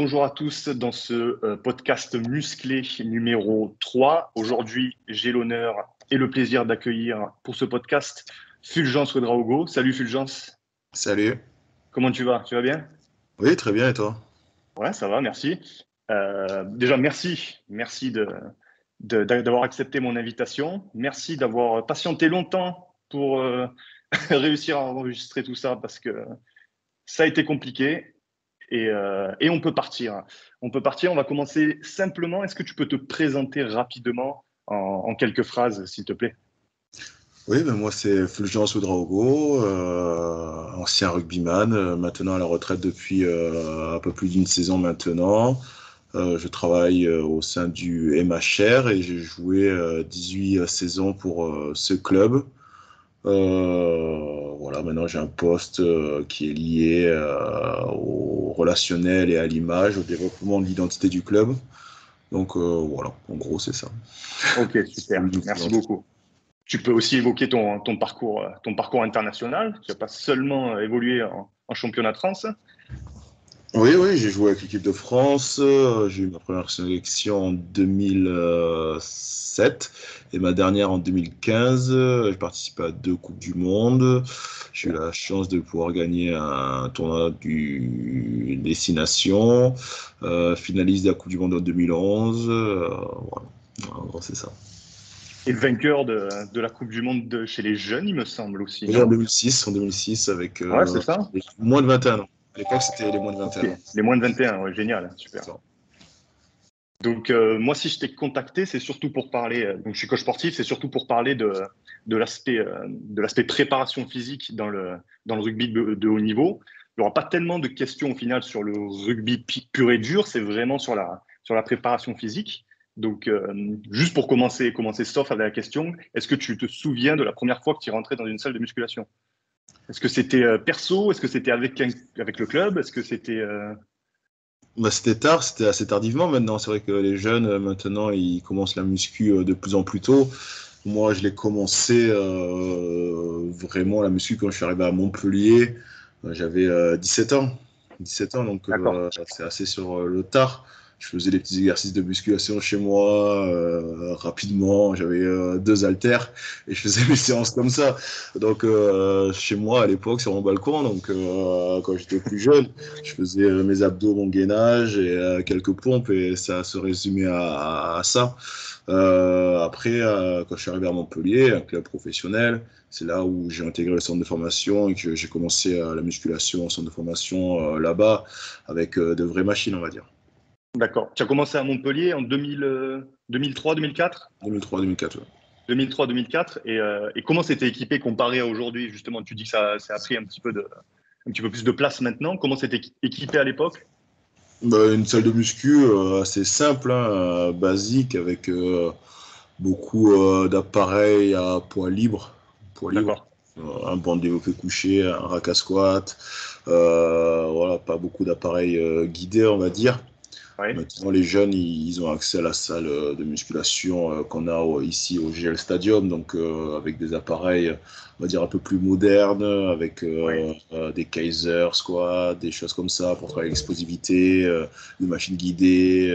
Bonjour à tous dans ce euh, podcast musclé numéro 3. Aujourd'hui, j'ai l'honneur et le plaisir d'accueillir pour ce podcast Fulgence Redraogo. Salut Fulgence. Salut. Comment tu vas? Tu vas bien? Oui, très bien et toi? Ouais, ça va, merci. Euh, déjà, merci. Merci d'avoir accepté mon invitation. Merci d'avoir patienté longtemps pour euh, réussir à enregistrer tout ça parce que ça a été compliqué euh, et, on peut partir. On peut partir. On va commencer simplement. Est-ce que tu peux te présenter rapidement en, quelques phrases, s'il te plaît? Oui, ben moi c'est Fulgence Oudraogo, euh, ancien rugbyman, euh, maintenant à la retraite depuis un peu plus d'une saison maintenant. je travaille au sein du MHR et j'ai joué 18 saisons pour ce club. Euh, voilà, maintenant j'ai un poste euh, qui est lié euh, au relationnel et à l'image, au développement de l'identité du club. Donc voilà, en gros c'est ça. Ok, super, merci beaucoup. Tu peux aussi évoquer ton, ton, parcours, ton parcours international. Tu n'as pas seulement évolué en, en championnat de France. Oui, oui, j'ai joué avec l'équipe de France. J'ai eu ma première sélection en 2007 et ma dernière en 2015. J'ai participé à deux Coupes du Monde. J'ai eu la chance de pouvoir gagner un tournoi du Destination, euh, finaliste de la Coupe du Monde en 2011. Euh, voilà, c'est ça. Et le vainqueur de, de, la Coupe du Monde de, chez les jeunes, il me semble aussi. en 2006, en 2006 avec euh, ça. moins de 21 ans. L'époque, c'était les moins de 21. Les moins de 21, génial, super. Donc, euh, moi, si je t'ai contacté, c'est surtout pour parler. Euh, donc, je suis coach sportif, c'est surtout pour parler de, de l'aspect euh, de l'aspect préparation physique dans le, dans le rugby de, haut niveau. Il n'y aura pas tellement de questions au final sur le rugby pur et dur, c'est vraiment sur la, sur la préparation physique. Donc, juste pour commencer, commencer sauf avec la question, est-ce que tu te souviens de la première fois que tu es rentré dans une salle de musculation? Est-ce que c'était euh, perso? Est-ce que c'était avec, avec le club? Est-ce que c'était. Euh, bah, c'était tard, c'était assez tardivement maintenant. C'est vrai que les jeunes, euh, maintenant, ils commencent la muscu de plus en plus tôt. Moi, je l'ai commencé vraiment la muscu quand je suis arrivé à Montpellier. J'avais 17 ans. 17 ans, donc c'est assez sur le tard je faisais des petits exercices de musculation chez moi euh, rapidement. J'avais euh, deux haltères et je faisais mes séances comme ça. Donc euh, chez moi à l'époque sur mon balcon, donc quand j'étais plus jeune, je faisais mes abdos, mon gainage et quelques pompes et ça se résumait à, à ça. après, quand je suis arrivé à Montpellier, un club professionnel, c'est là où j'ai intégré le centre de formation et que j'ai commencé la musculation au centre de formation là-bas avec de vraies machines, on va dire. D'accord. Tu as commencé à Montpellier en 2003, 2004 2003, 2004, oui. 2003, 2004. Et, et comment c'était équipé comparé à aujourd'hui Justement, tu dis que ça, a pris un petit, peu de, un petit peu plus de place maintenant. Comment c'était équipé à l'époque? Bah, Une salle de muscu euh, assez simple, hein, basique, avec euh, beaucoup euh, d'appareils à poids libre. Poids libre. Un banc développé couché, un rack à squat. voilà, pas beaucoup d'appareils guidés, on va dire. Maintenant, les jeunes, ils, ont accès à la salle euh, de musculation euh, qu'on a ici au GL Stadium, donc euh, avec des appareils, on va dire, un peu plus modernes, avec des Kaiser squats, des choses comme ça pour travailler l'explosivité, des machines guidées,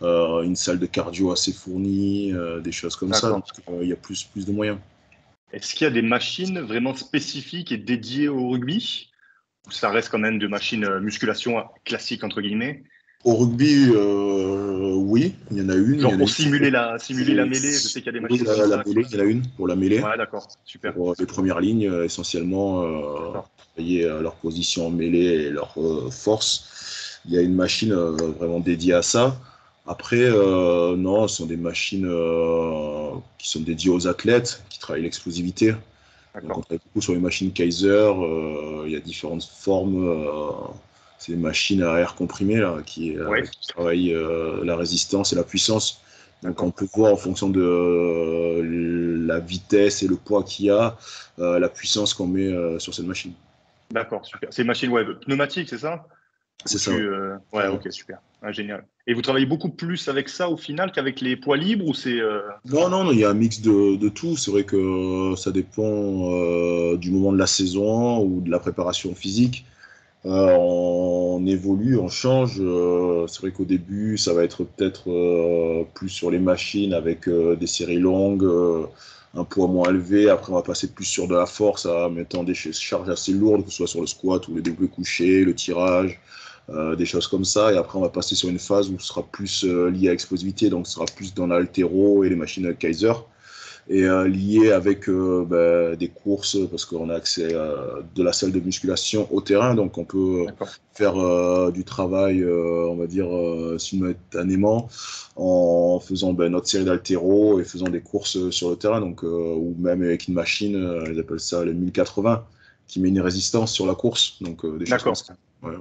une salle de cardio assez fournie, des choses comme ça. Donc, il y a plus, plus de moyens. Est-ce qu'il y a des machines vraiment spécifiques et dédiées au rugby? Ou ça reste quand même de machines musculation classiques, entre guillemets? Au rugby, euh, oui, il y en a une. Genre pour simuler, la, simuler la mêlée, je sais qu'il y a des machines. la, la, mêlée, il y en a une pour la mêlée. Ouais, d'accord, super. Pour les premières lignes, euh, essentiellement, euh, à leur position en mêlée et leur euh, force. Il y a une machine vraiment dédiée à ça. Après, non, ce sont des machines qui sont dédiées aux athlètes, qui travaillent l'explosivité. On travaille beaucoup sur les machines Kaiser. il y a différentes formes c'est une machine à air comprimé là, qui, euh, travaille euh, la résistance et la puissance. Donc on peut voir en fonction de euh, la vitesse et le poids qu'il y a, la puissance qu'on met sur cette machine. D'accord, super. C'est une machine web pneumatique, c'est ça? C'est ça. ouais, ok, super. Ah, génial. Et vous travaillez beaucoup plus avec ça au final qu'avec les poids libres ou c'est Non, non, il y a un mix de, de tout. C'est vrai que ça dépend du moment de la saison ou de la préparation physique. On évolue, on change. c'est vrai qu'au début, ça va être peut-être plus sur les machines avec des séries longues, un poids moins élevé. Après, on va passer plus sur de la force, en mettant des charges assez lourdes, que ce soit sur le squat ou les développés couchés, le tirage, euh, des choses comme ça. Et après, on va passer sur une phase où ce sera plus euh, lié à l'explosivité, donc ce sera plus dans l'altéro et les machines Kaiser et euh, lié avec euh, ben, des courses parce qu'on a accès à de la salle de musculation au terrain, donc on peut faire euh, du travail, on va dire, simultanément en faisant ben, notre série d'altéro et faisant des courses sur le terrain, donc, ou même avec une machine, ils appellent ça les 1080, qui met une résistance sur la course. Donc, des choses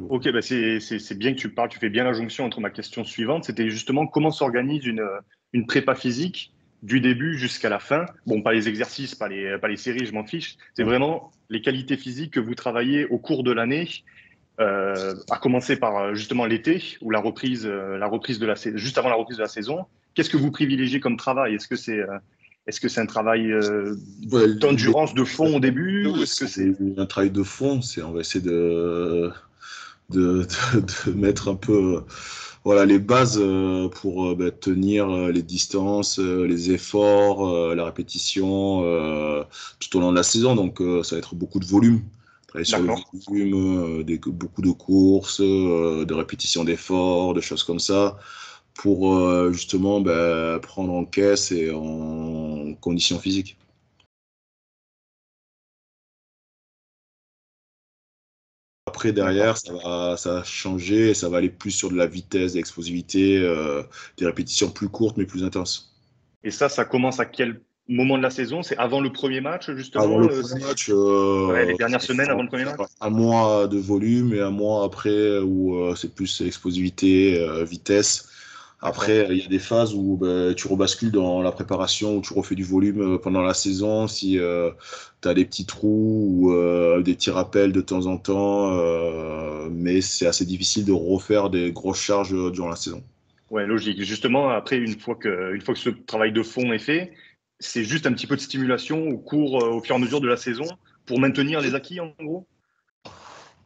Ok, bah c'est bien que tu parles, tu fais bien la jonction entre ma question suivante, c'était justement comment s'organise une, une prépa physique du début jusqu'à la fin. Bon, pas les exercices, pas les, pas les séries, je m'en fiche. C'est vraiment les qualités physiques que vous travaillez au cours de l'année, euh, à commencer par euh, justement l'été ou la reprise, euh, la reprise de la juste avant la reprise de la saison. Qu'est-ce que vous privilégiez comme travail? Est-ce que c'est est-ce que c'est un travail d'endurance de fond au début? ou est-ce que c'est un travail de fond C'est on va essayer de, de, de mettre un peu voilà les bases euh, pour euh, bah, tenir euh, les distances, les efforts, la répétition tout au long de la saison. Donc ça va être beaucoup de volume. Travailler sur le volume, des, beaucoup de courses, de répétitions d'efforts, de choses comme ça, pour justement bah, prendre en caisse et en condition physique. Après, derrière, ça va, ça va changer, ça va aller plus sur de la vitesse, de l'explosivité, euh, des répétitions plus courtes mais plus intenses. Et ça, ça commence à quel moment de la saison? C'est avant le premier match, justement Avant le euh, premier match. Euh, les dernières semaines avant le premier match Un mois de volume et un mois après où c'est plus explosivité, vitesse. Après, il y a des phases où ben, tu rebascules dans la préparation, où tu refais du volume euh, pendant la saison, si euh, tu as des petits trous ou euh, des petits rappels de temps en temps, mais c'est assez difficile de refaire des grosses charges durant la saison. Ouais, logique. Justement, après, une fois que, une fois que ce travail de fond est fait, c'est juste un petit peu de stimulation au cours, au fur et à mesure de la saison pour maintenir les acquis, en gros?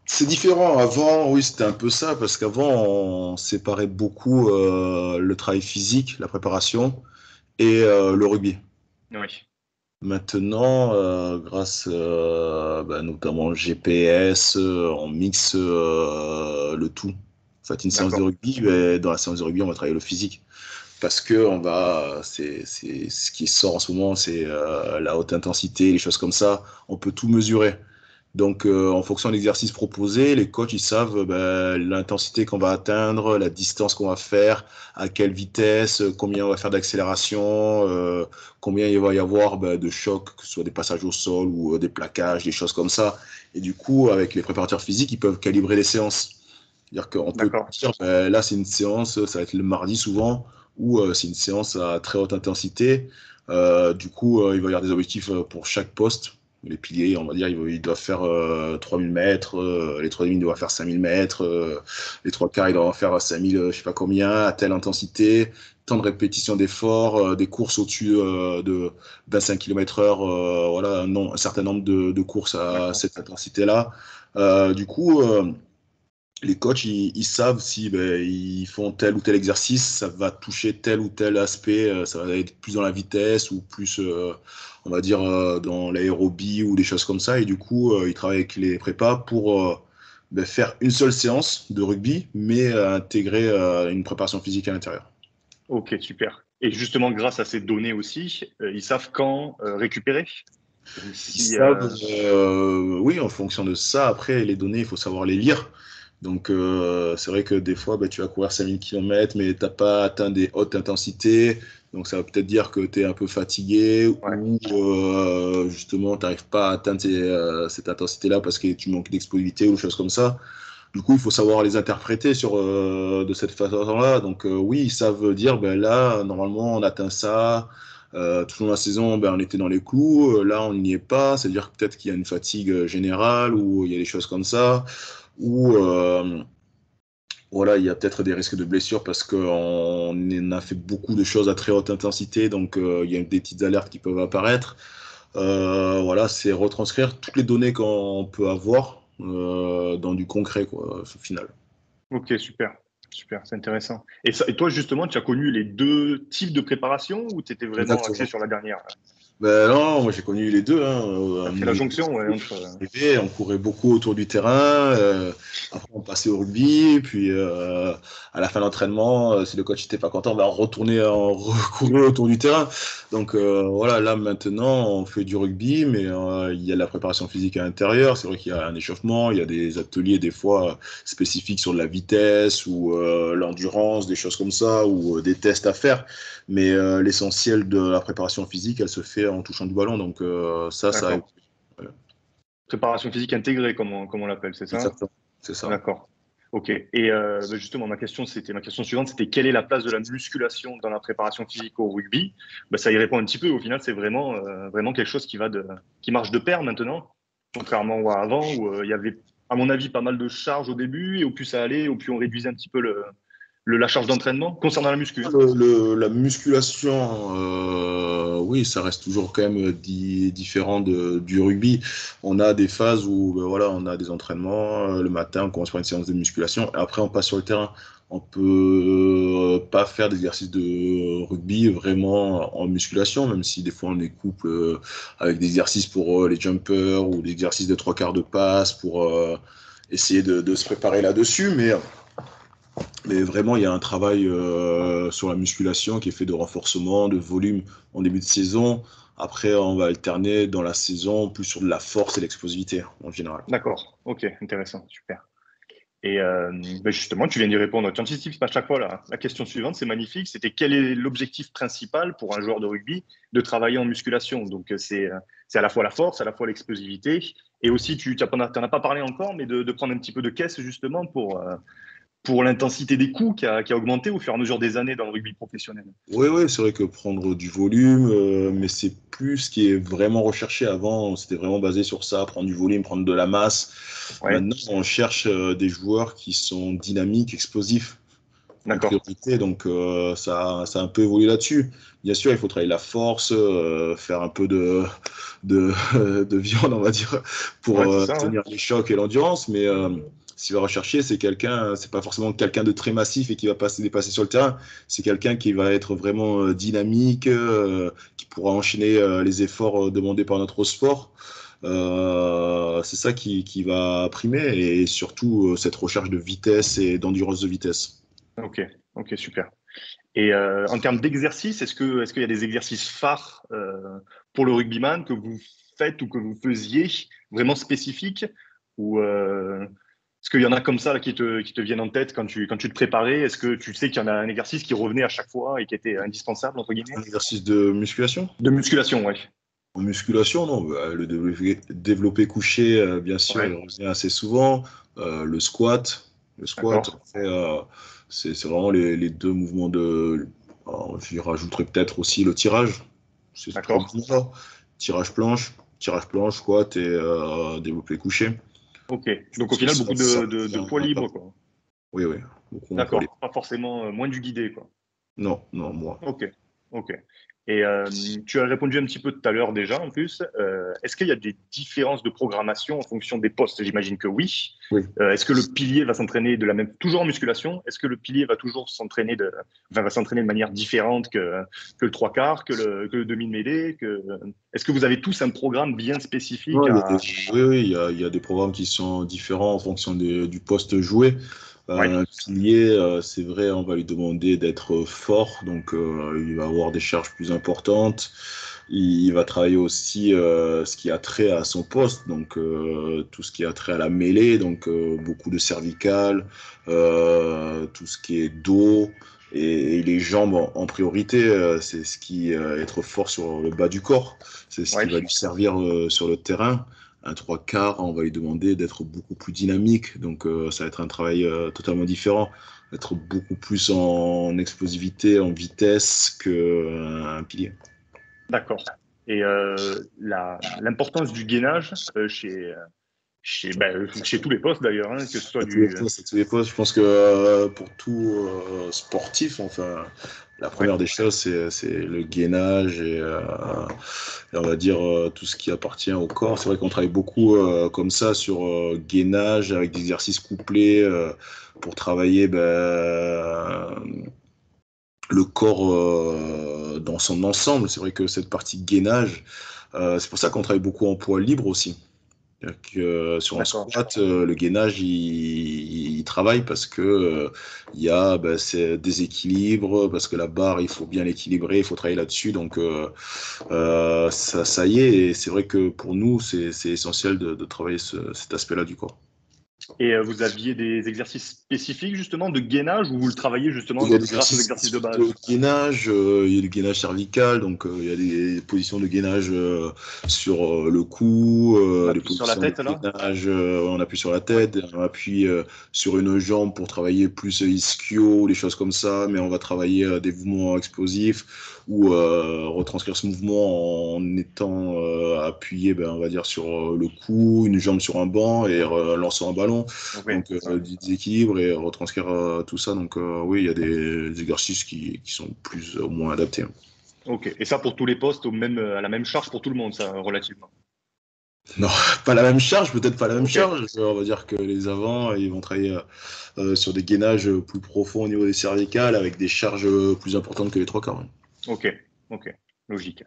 C'est différent. Avant, oui, c'était un peu ça, parce qu'avant, on séparait beaucoup euh, le travail physique, la préparation, et euh, le rugby. Oui. Maintenant, euh, grâce bah, notamment au GPS, on mixe le tout. En fait, une séance de rugby, dans la séance de rugby, on va travailler le physique. Parce que on va, c'est, ce qui sort en ce moment, c'est la haute intensité, les choses comme ça. On peut tout mesurer. Donc, euh, en fonction de l'exercice proposé, les coachs ils savent euh, ben, l'intensité qu'on va atteindre, la distance qu'on va faire, à quelle vitesse, combien on va faire d'accélération, euh, combien il va y avoir ben, de chocs, que ce soit des passages au sol ou des plaquages, des choses comme ça. Et du coup, avec les préparateurs physiques, ils peuvent calibrer les séances. C'est-à-dire qu'on peut dire, ben, là, c'est une séance, ça va être le mardi souvent, ou c'est une séance à très haute intensité. du coup, il va y avoir des objectifs pour chaque poste les piliers, on va dire, ils, doivent faire 3000 euh, mètres, euh, les 3000 doivent faire 5000 mètres, euh, les trois quarts, ils doivent faire 5000, je sais pas combien, à telle intensité, tant de répétitions d'efforts, des courses au-dessus de 25 km heure, voilà, un, un, certain nombre de, courses à cette intensité-là. du coup, les coachs, ils, savent si ben, ils font tel ou tel exercice, ça va toucher tel ou tel aspect, euh, ça va être plus dans la vitesse ou plus, euh, on va dire, euh, dans l'aérobie ou des choses comme ça. Et du coup, ils travaillent avec les prépas pour ben, faire une seule séance de rugby, mais intégrer une préparation physique à l'intérieur. Ok, super. Et justement, grâce à ces données aussi, ils savent quand récupérer? Ils savent, oui, en fonction de ça. Après, les données, il faut savoir les lire. Donc, euh, c'est vrai que des fois, bah, tu vas courir 5000 km, mais tu n'as pas atteint des hautes intensités. Donc, ça va peut-être dire que tu es un peu fatigué ou euh, justement, tu n'arrives pas à atteindre euh, cette intensité-là parce que tu manques d'explosivité ou des choses comme ça. Du coup, il faut savoir les interpréter sur, de cette façon-là. Donc, oui, ça veut dire, ben, là, normalement, on atteint ça. tout au long de la saison, ben, on était dans les clous. Là, on n'y est pas. C'est-à-dire peut-être qu'il y a une fatigue générale ou il y a des choses comme ça où euh, voilà, il y a peut-être des risques de blessure parce qu'on a fait beaucoup de choses à très haute intensité, donc euh, il y a des petites alertes qui peuvent apparaître. Euh, voilà, c'est retranscrire toutes les données qu'on peut avoir dans du concret, quoi, au final. Ok, super. Super, c'est intéressant. Et, et, toi, justement, tu as connu les deux types de préparation ou tu étais vraiment axé sur la dernière? Ben non, moi j'ai connu les deux. Hein. Euh, la jonction, ouais. On courait beaucoup autour du terrain. Euh, après, on passait au rugby. Puis euh, à la fin de l'entraînement, si le coach n'était pas content, ben, on retournait en recourir autour du terrain. Donc voilà, là maintenant, on fait du rugby, mais il y a la préparation physique à l'intérieur. C'est vrai qu'il y a un échauffement, il y a des ateliers des fois spécifiques sur de la vitesse ou l'endurance, des choses comme ça, ou des tests à faire. Mais l'essentiel de la préparation physique, elle se fait en touchant du ballon. Donc euh, ça, ça. Préparation physique intégrée, comme on, comme on l'appelle, c'est ça? C'est ça. D'accord. Ok. Et euh, bah, justement, ma question, c'était ma question suivante, c'était quelle est la place de la musculation dans la préparation physique au rugby? Bah, Ça y répond un petit peu. Au final, c'est vraiment, euh, vraiment quelque chose qui va de, qui marche de pair maintenant, contrairement à avant où il y avait, à mon avis, pas mal de charges au début et au plus ça allait, au plus on réduisait un petit peu le, la charge d'entraînement concernant la musculation La musculation, euh, oui, ça reste toujours quand même différent du rugby. On a des phases où ben voilà, on a des entraînements, euh, le matin on commence par une séance de musculation, et après on passe sur le terrain. On peut euh, pas faire d'exercices de rugby vraiment en musculation, même si des fois on les couple avec des exercices pour les jumpers ou des exercices de trois quarts de passe pour essayer de, de se préparer là-dessus. Mais mais vraiment, il y a un travail euh, sur la musculation qui est fait de renforcement, de volume en début de saison. Après, on va alterner dans la saison plus sur de la force et l'explosivité en général. D'accord, ok, intéressant, super. Et euh, ben justement, tu viens d'y répondre. Tu anticipes à chaque fois la, la question suivante, c'est magnifique. C'était quel est l'objectif principal pour un joueur de rugby de travailler en musculation? Donc, c'est à la fois la force, à la fois l'explosivité. Et aussi, tu n'en as, pas parlé encore, mais de, prendre un petit peu de caisse justement pour, euh, pour l'intensité des coups qui a, augmenté au fur et à mesure des années dans le rugby professionnel. Oui, oui, c'est vrai que prendre du volume, euh, mais c'est plus ce qui est vraiment recherché. Avant, c'était vraiment basé sur ça, prendre du volume, prendre de la masse. Maintenant, on cherche euh, des joueurs qui sont dynamiques, explosifs. D'accord. Donc, euh, ça, ça a un peu évolué là-dessus. Bien sûr, il faut travailler la force, faire un peu de, de, de, viande, on va dire, pour tenir les chocs et l'endurance, mais ce qu'il va rechercher, c'est quelqu'un, c'est pas forcément quelqu'un de très massif et qui va passer dépasser sur le terrain. C'est quelqu'un qui va être vraiment euh, dynamique, euh, qui pourra enchaîner euh, les efforts demandés par notre sport. c'est ça qui, qui, va primer et surtout cette recherche de vitesse et d'endurance de vitesse. Ok, ok, super. Et en termes d'exercice, est-ce qu'il est y a des exercices phares pour le rugbyman que vous faites ou que vous faisiez vraiment spécifiques ou est-ce qu'il y en a comme ça qui, te, qui te viennent en tête quand tu, quand tu te préparais? Est-ce que tu sais qu'il y en a un exercice qui revenait à chaque fois et qui était indispensable, entre guillemets? Un exercice de musculation? De musculation, oui. En musculation, non. Bah, le développé, couché, euh, bien sûr, il revient assez souvent. Euh, le squat, le squat, euh, c'est vraiment les, les, deux mouvements de. J'y rajouterais peut-être aussi le tirage. C'est Tirage planche, tirage planche, squat et développé couché. Ok. Donc au final, beaucoup de, de, poids libre, quoi. Oui, oui. D'accord. Pas forcément euh, moins du guidé, quoi. Non, non, moi. Ok. Ok. Et euh, tu as répondu un petit peu tout à l'heure déjà en plus. Euh, est-ce qu'il y a des différences de programmation en fonction des postes? J'imagine que oui. oui. Euh, est-ce que le pilier va s'entraîner de la même, toujours en musculation? Est-ce que le pilier va toujours s'entraîner de, enfin, va s'entraîner de manière différente que, que le trois quarts, que le, que le demi de mêlée que... Est-ce que vous avez tous un programme bien spécifique Oui, oui, il y, a, il y a des programmes qui sont différents en fonction du poste joué. Un pilier, euh, c'est vrai, on va lui demander d'être fort, donc euh, il va avoir des charges plus importantes. Il, va travailler aussi euh, ce qui a trait à son poste, donc tout ce qui a trait à la mêlée, donc beaucoup de cervical, tout ce qui est dos et, les jambes en, priorité. c'est ce qui être fort sur le bas du corps, c'est ce qui va lui servir sur le terrain un trois quarts, on va lui demander d'être beaucoup plus dynamique. Donc, euh, ça va être un travail euh, totalement différent, être beaucoup plus en explosivité, en vitesse qu'un euh, pilier. D'accord. Et l'importance du gainage chez, chez, ben, chez tous les postes d'ailleurs, hein, que ce soit à du. Tous les tous les postes. Je pense que pour tout sportif, enfin, la première des choses, c'est le gainage et, euh, on va dire euh, tout ce qui appartient au corps. C'est vrai qu'on travaille beaucoup euh, comme ça sur gainage avec des exercices couplés pour travailler ben, le corps dans son ensemble. C'est vrai que cette partie gainage, c'est pour ça qu'on travaille beaucoup en poids libre aussi. Que sur un squat, euh, le gainage il, travaille parce que euh, il y a ben, ces déséquilibres, parce que la barre il faut bien l'équilibrer, il faut travailler là-dessus. Donc euh, ça, ça y est, et c'est vrai que pour nous c'est essentiel de, de travailler cet aspect-là du corps. Et euh, vous aviez des exercices spécifiques justement de gainage ou vous le travaillez justement grâce aux exercices de base? de gainage, euh, il y a du gainage cervical, donc euh, il y a des positions de gainage sur le cou, on appuie sur la tête là on appuie sur la tête, on appuie sur une jambe pour travailler plus ischio, des choses comme ça, mais on va travailler des mouvements explosifs ou retranscrire ce mouvement en étant appuyé, ben, on va dire, sur le cou, une jambe sur un banc et lançant un ballon donc euh, des équilibres et retranscrire euh, tout ça. Donc euh, oui, il y a des, exercices qui, qui, sont plus ou moins adaptés. Hein. Ok, et ça pour tous les postes, au même, à la même charge pour tout le monde, ça, relativement? Non, pas la même charge, peut-être pas la même charge. On va dire que les avants, ils vont travailler sur des gainages plus profonds au niveau des cervicales avec des charges plus importantes que les trois quarts. Ok, ok, logique.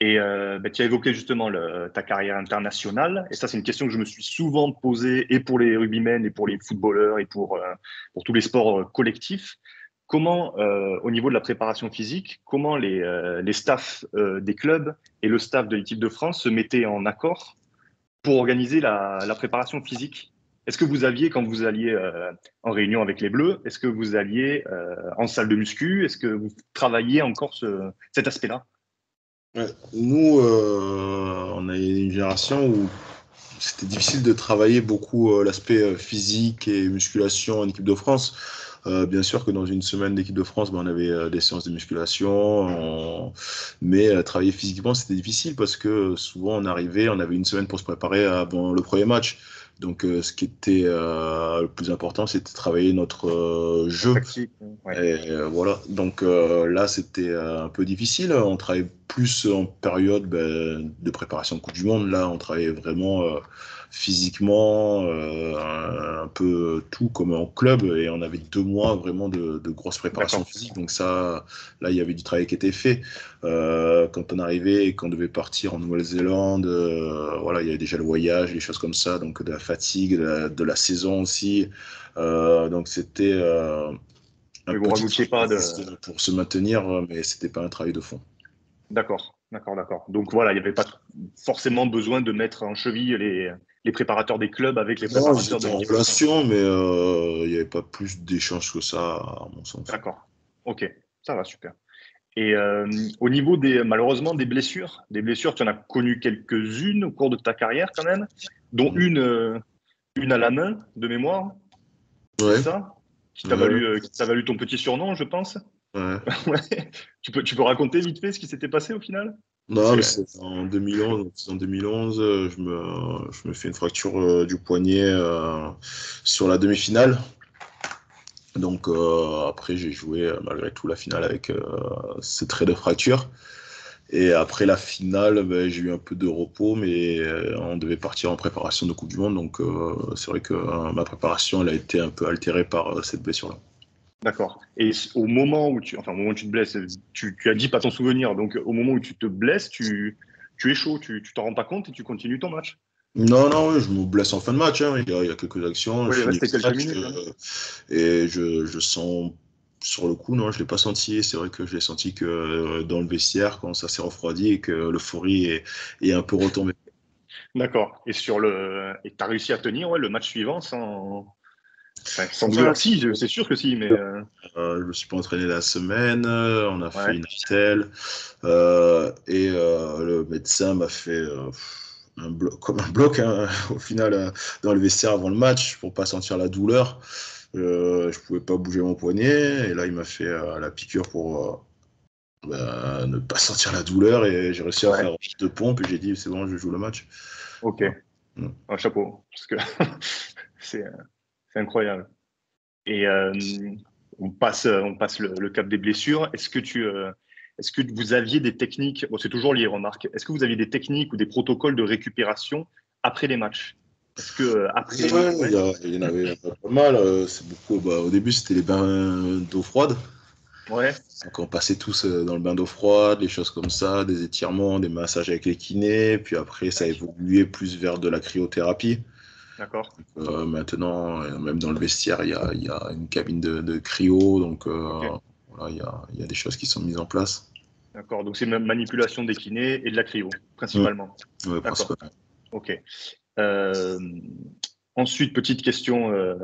Et euh, bah, tu as évoqué justement ta carrière internationale. Et ça, c'est une question que je me suis souvent posée et pour les rugbymen et pour les footballeurs et pour, euh, pour tous les sports euh, collectifs. Comment, au niveau de la préparation physique, comment les, les staffs des clubs et le staff de l'équipe de France se mettaient en accord pour organiser la, la préparation physique Est-ce que vous aviez, quand vous alliez en réunion avec les Bleus, est-ce que vous alliez en salle de muscu? Est-ce que vous travailliez encore ce, cet aspect-là? Nous, euh, on a une génération où c'était difficile de travailler beaucoup euh, l'aspect euh, physique et musculation en équipe de France. bien sûr que dans une semaine d'équipe de France, ben, on avait des séances de musculation, mais travailler physiquement, c'était difficile parce que souvent on arrivait, on avait une semaine pour se préparer avant le premier match. Donc, euh, ce qui était euh, le plus important, c'était de travailler notre euh, jeu. Et voilà. Donc là, c'était un peu difficile. On travaillait plus en période ben, de préparation de Coupe du Monde. Là, on travaillait vraiment physiquement, un, peu tout comme en club. Et on avait deux mois vraiment de, de grosses préparations physiques. Donc ça, là, il y avait du travail qui était fait. quand on arrivait et qu'on devait partir en Nouvelle-Zélande, voilà, il y avait déjà le voyage, des choses comme ça. Donc de la fatigue, de la, saison aussi. Euh, donc c'était euh, pas de... pour se maintenir, mais c'était pas un travail de fond. D'accord, d'accord, d'accord. Donc voilà, il n'y avait pas forcément besoin de mettre en cheville les, les préparateurs des clubs avec les préparateurs de en relation, mais euh, il n'y avait pas plus d'échanges que ça, à mon sens. D'accord. Ok, ça va, super. Et au niveau des, malheureusement, des blessures, des blessures, tu en as connu quelques-unes au cours de ta carrière quand même dont une, euh, une à la main, de mémoire. Ouais. C'est ça? Qui t'a valu, euh, valu, ton petit surnom, je pense? Ouais. tu, peux, tu peux raconter vite fait ce qui s'était passé au final? Non, mais c'est en 2011. En 2011, euh, je me, je me fais une fracture du poignet sur la demi-finale. Donc après, j'ai joué malgré tout la finale avec ces traits de fracture. Et après la finale, ben, j'ai eu un peu de repos, mais euh, on devait partir en préparation de Coupe du Monde. Donc euh, c'est vrai que euh, ma préparation elle a été un peu altérée par cette blessure-là. D'accord. Et au moment où tu, enfin, au moment où tu te blesses, tu, tu as dit pas ton souvenir. Donc au moment où tu te blesses, tu, tu es chaud, tu t'en rends pas compte et tu continues ton match. Non, non, je me blesse en fin de match. Hein. Il, y a, quelques actions. Oui, il quelques minutes. Hein. et je, je sens sur le coup, non, je ne l'ai pas senti. C'est vrai que je l'ai senti que euh, dans le vestiaire, quand ça s'est refroidi et que l'euphorie est, est, un peu retombée. D'accord. Et sur le, et tu as réussi à tenir ouais, le match suivant sans. Si, c'est sûr que si, mais. Euh... Euh, je me suis pas entraîné la semaine, on a fait une ficelle, euh, et le médecin m'a fait un bloc, comme un bloc hein, au final dans le vestiaire avant le match pour pas sentir la douleur. Euh, je pouvais pas bouger mon poignet. Et là, il m'a fait euh, la piqûre pour euh, bah, ne pas sentir la douleur. Et j'ai réussi à faire de pompe. Et j'ai dit, c'est bon, je joue le match. Ok. Un chapeau, parce que c'est incroyable. Et euh, on passe, on passe le, cap des blessures. Est-ce que tu, euh, est-ce que vous aviez des techniques C'est toujours lié, remarque. Est-ce que vous aviez des techniques ou des protocoles de récupération après les matchs? Est-ce que euh, après il, y en avait pas mal. C'est beaucoup. Bah, au début, c'était les bains d'eau froide. Ouais. Donc on passait tous dans le bain d'eau froide, des choses comme ça, des étirements, des massages avec les kinés. Puis après, ça a évolué plus vers de la cryothérapie. D'accord. Euh, maintenant, euh, même dans le vestiaire, il y a, y a, une cabine de, de cryo, donc euh, voilà, il y, a, y, a, des choses qui sont mises en place. D'accord, donc c'est manipulation des kinés et de la cryo, principalement. Oui, principalement. Ok. Euh, ensuite, petite question, euh,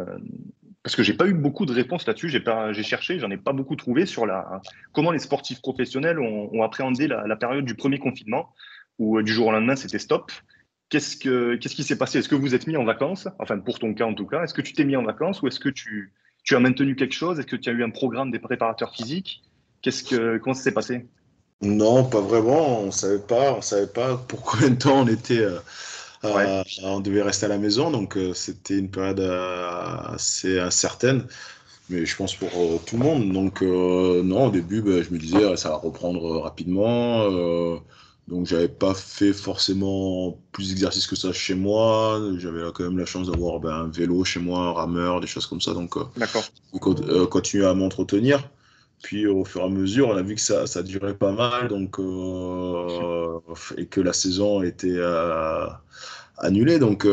parce que j'ai pas eu beaucoup de réponses là-dessus, j'ai, pas, j'ai cherché, j'en ai pas beaucoup trouvé sur la, comment les sportifs professionnels ont, ont appréhendé la, la, période du premier confinement, où du jour au lendemain c'était stop. Qu'est-ce, que, qu'est-ce qui s'est passé? Est-ce que vous êtes mis en vacances? Enfin, pour ton cas en tout cas, est-ce que tu t'es mis en vacances ou est-ce que tu, tu as maintenu quelque chose? Est-ce que tu as eu un programme des préparateurs physiques? Qu'est-ce que, Comment ça s'est passé? Non, pas vraiment. On ne savait pas. On savait pas pour combien de temps on était. Euh, on devait rester à la maison, donc euh, c'était une période euh, assez incertaine mais je pense pour tout le monde. Donc, non, au début, ben, je me disais, ça va reprendre rapidement. Donc j'avais pas fait forcément plus d'exercices que ça chez moi. J'avais quand même la chance d'avoir ben, un vélo chez moi, un rameur, des choses comme ça. Donc euh, euh continuer à m'entretenir. Puis au fur et à mesure, on a vu que ça, ça durait pas mal, donc euh, et que la saison était euh, annulée. Donc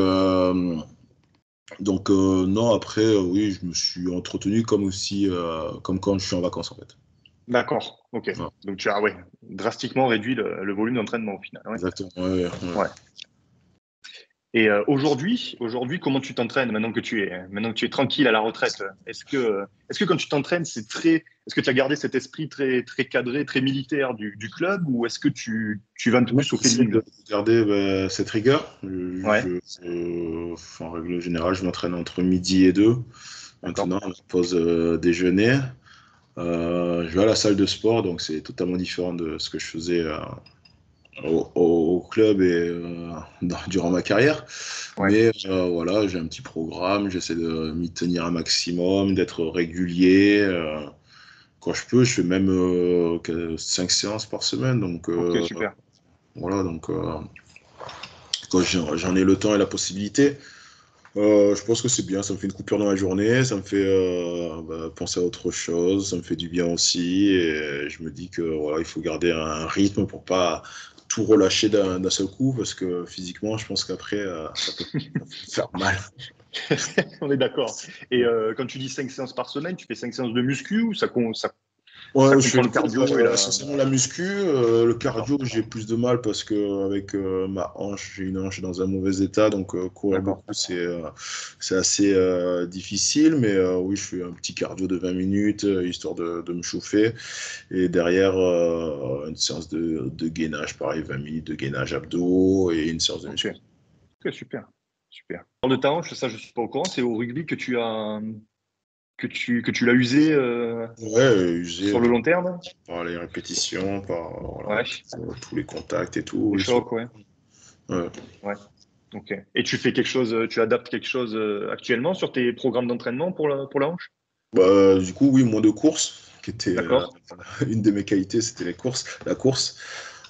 donc non, après oui, je me suis entretenu comme aussi comme quand je suis en vacances en fait. D'accord, ok. Donc tu as ouais, drastiquement réduit le, volume d'entraînement au final. Exactement, ouais, Et euh, aujourd'hui, aujourd'hui, comment tu t'entraînes maintenant que tu es maintenant que tu es tranquille à la retraite? Est-ce que est-ce que quand tu t'entraînes, c'est très est-ce que tu as gardé cet esprit très très cadré, très militaire du, du club ou est-ce que tu, tu vas un peu plus au feeling de garder bah, cette rigueur. Je, en règle générale, je m'entraîne entre midi et deux. Maintenant, on pause euh, déjeuner. Euh, je vais à la salle de sport, donc c'est totalement différent de ce que je faisais euh, au, club et euh, durant ma carrière. Mais voilà, j'ai un petit programme, j'essaie de m'y tenir un maximum, d'être régulier. quand je peux, je fais même 5 séances par semaine. Donc, super. Voilà, donc quand j'en ai le temps et la possibilité, euh, je pense que c'est bien, ça me fait une coupure dans la journée, ça me fait euh, bah, penser à autre chose, ça me fait du bien aussi, et je me dis que voilà, il faut garder un rythme pour pas tout relâcher d'un seul coup, parce que physiquement, je pense qu'après, euh, ça peut faire mal. On est d'accord. Et quand tu dis 5 séances par semaine, tu fais 5 séances de muscu ou ça, ça Ouais, je fais le cardio, essentiellement la muscu. Euh, le cardio, j'ai plus de mal parce que avec euh, ma hanche, j'ai une hanche dans un mauvais état, donc euh, courir beaucoup, c'est c'est assez difficile. Mais oui, je fais un petit cardio de 20 minutes, histoire de, de, me chauffer. Et derrière, une séance de, de, gainage, pareil, 20 minutes de gainage abdos et une séance de muscu. Super. Super. De ta hanche, ça, je suis pas au courant, c'est au rugby que tu as que tu, que tu l'as usé, euh, usé sur le long terme? Par les répétitions, par tous les contacts et tout. Les chocs, ouais. ouais. Ouais. Ok. Et tu fais quelque chose, tu adaptes quelque chose euh, actuellement sur tes programmes d'entraînement pour la, pour la hanche? Bah, Du coup, oui, moins de courses, qui était euh, une de mes qualités, c'était les courses, la course.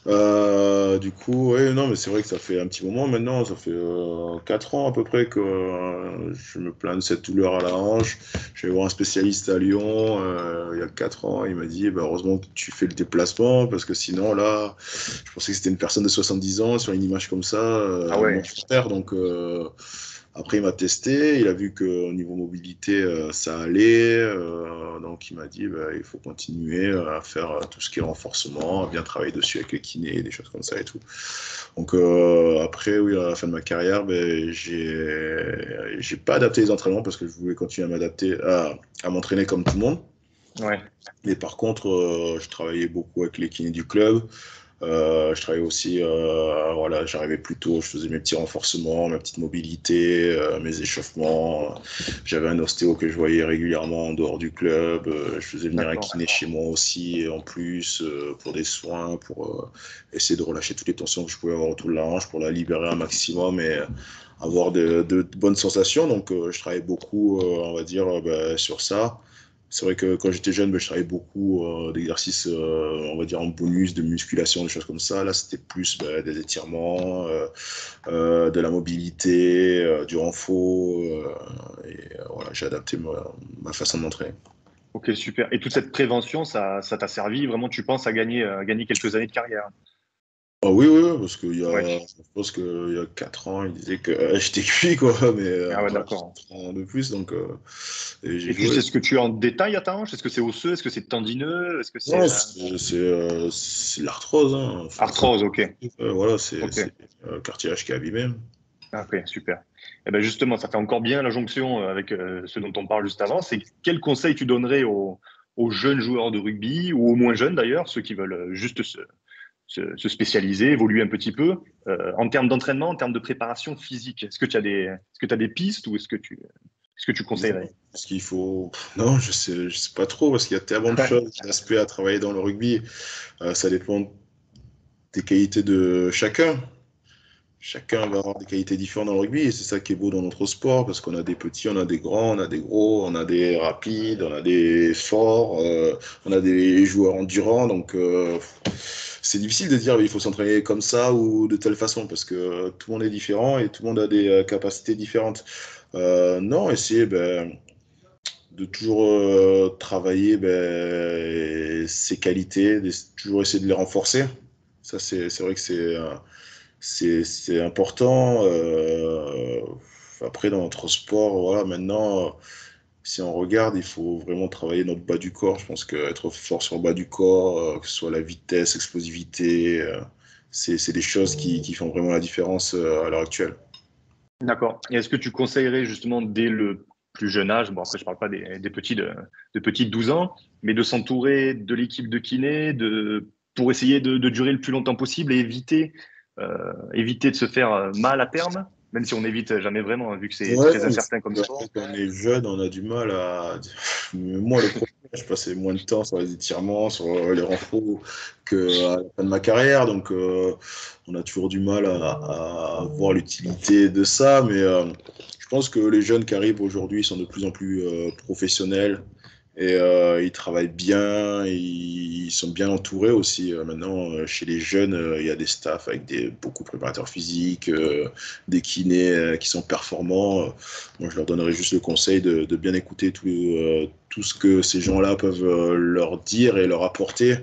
Euh, du coup, ouais, non, mais c'est vrai que ça fait un petit moment maintenant, ça fait euh, 4 ans à peu près que euh, je me plains de cette douleur à la hanche. Je vais voir un spécialiste à Lyon euh, il y a 4 ans, il m'a dit bah, heureusement que tu fais le déplacement parce que sinon là, je pensais que c'était une personne de 70 ans sur une image comme ça, ah ouais. donc après, il m'a testé, il a vu qu'au niveau mobilité, euh, ça allait. Euh, donc, il m'a dit bah, il faut continuer à faire tout ce qui est renforcement, à bien travailler dessus avec les kinés, des choses comme ça et tout. Donc, euh, après, oui, à la fin de ma carrière, ben, j'ai pas adapté les entraînements parce que je voulais continuer à m'adapter, à, à m'entraîner comme tout le monde. Ouais. Mais par contre, je travaillais beaucoup avec les kinés du club. Euh, je travaillais aussi, euh, voilà, j'arrivais plus tôt, je faisais mes petits renforcements, ma petite mobilité, euh, mes échauffements. J'avais un ostéo que je voyais régulièrement en dehors du club. je faisais venir un kiné chez moi aussi, en plus, pour des soins, pour essayer de relâcher toutes les tensions que je pouvais avoir autour de la hanche, pour la libérer un maximum et avoir de, bonnes sensations. Donc, je travaille beaucoup, on va dire, bah, sur ça. C'est vrai que quand j'étais jeune, ben, je travaillais beaucoup euh, d'exercices, euh, on va dire en bonus, de musculation, des choses comme ça. Là, c'était plus ben, des étirements, euh, de la mobilité, du renfort. et voilà, j'ai adapté ma, façon de m'entraîner. Ok, super. Et toute cette prévention, ça t'a servi? Vraiment, tu penses, à gagner, à gagner quelques années de carrière? Ah oui, oui, parce qu'il y a, je pense qu'il y a 4 ans, il disait que euh, j'étais cuit, quoi, mais euh, ah ouais, d'accord. ans de plus, donc. Euh, et, puis, est-ce que tu es en détail à ta hanche Est-ce que c'est osseux Est-ce que c'est tendineux Est-ce que c'est. Non, c'est l'arthrose. Hein. arthrose, ok. voilà, c'est le cartilage qui est abîmé. Ah, ok, super. Et eh ben justement, ça fait encore bien la jonction avec ce dont on parle juste avant. C'est quel conseil tu donnerais aux, aux jeunes joueurs de rugby, ou aux moins jeunes d'ailleurs, ceux qui veulent juste se se, spécialiser, évoluer un petit peu. Euh, en termes d'entraînement, en termes de préparation physique, est-ce que tu as des, est-ce que as des pistes ou est-ce que tu, est-ce que tu conseillerais? Est-ce qu'il faut Non, je sais, je sais pas trop parce qu'il y a tellement de choses, d'aspects à travailler dans le rugby. Euh, ça dépend des qualités de chacun. Chacun va avoir des qualités différentes dans le rugby et c'est ça qui est beau dans notre sport parce qu'on a des petits, on a des grands, on a des gros, on a des rapides, on a des forts, euh, on a des joueurs endurants. Donc c'est difficile de dire il faut s'entraîner comme ça ou de telle façon parce que tout le monde est différent et tout le monde a des euh, capacités différentes. Euh, non, essayer ben, de toujours euh, travailler ben, ses qualités, toujours essayer de les renforcer. Ça, c'est vrai que c'est c'est important. après, dans notre sport, voilà, maintenant si on regarde, il faut vraiment travailler notre bas du corps. Je pense qu'être fort sur le bas du corps, euh, que ce soit la vitesse, l'explosivité, euh, c'est des choses qui, font vraiment la différence euh, à l'heure actuelle. D'accord. Et est-ce que tu conseillerais justement dès le plus jeune âge, bon après je ne parle pas des, petits de, de, petits 12 ans, mais de s'entourer de l'équipe de kiné de, pour essayer de, durer le plus longtemps possible et éviter, éviter de se faire mal à terme? Même si on n'évite jamais vraiment, vu que c'est très incertain comme sport. Quand on est jeune, on a du mal à. Moi, le premier, je passais moins de temps sur les étirements, sur les renforts qu'à la fin de ma carrière. Donc, euh, on a toujours du mal à, voir l'utilité de ça. Mais euh, je pense que les jeunes qui arrivent aujourd'hui sont de plus en plus euh, professionnels. Et euh, ils travaillent bien, ils sont bien entourés aussi. Euh, maintenant, euh, chez les jeunes, il y a des staffs avec des, beaucoup de préparateurs physiques, des kinés qui sont performants. moi, je leur donnerais juste le conseil de, bien écouter tout, tout ce que ces gens-là peuvent leur dire et leur apporter.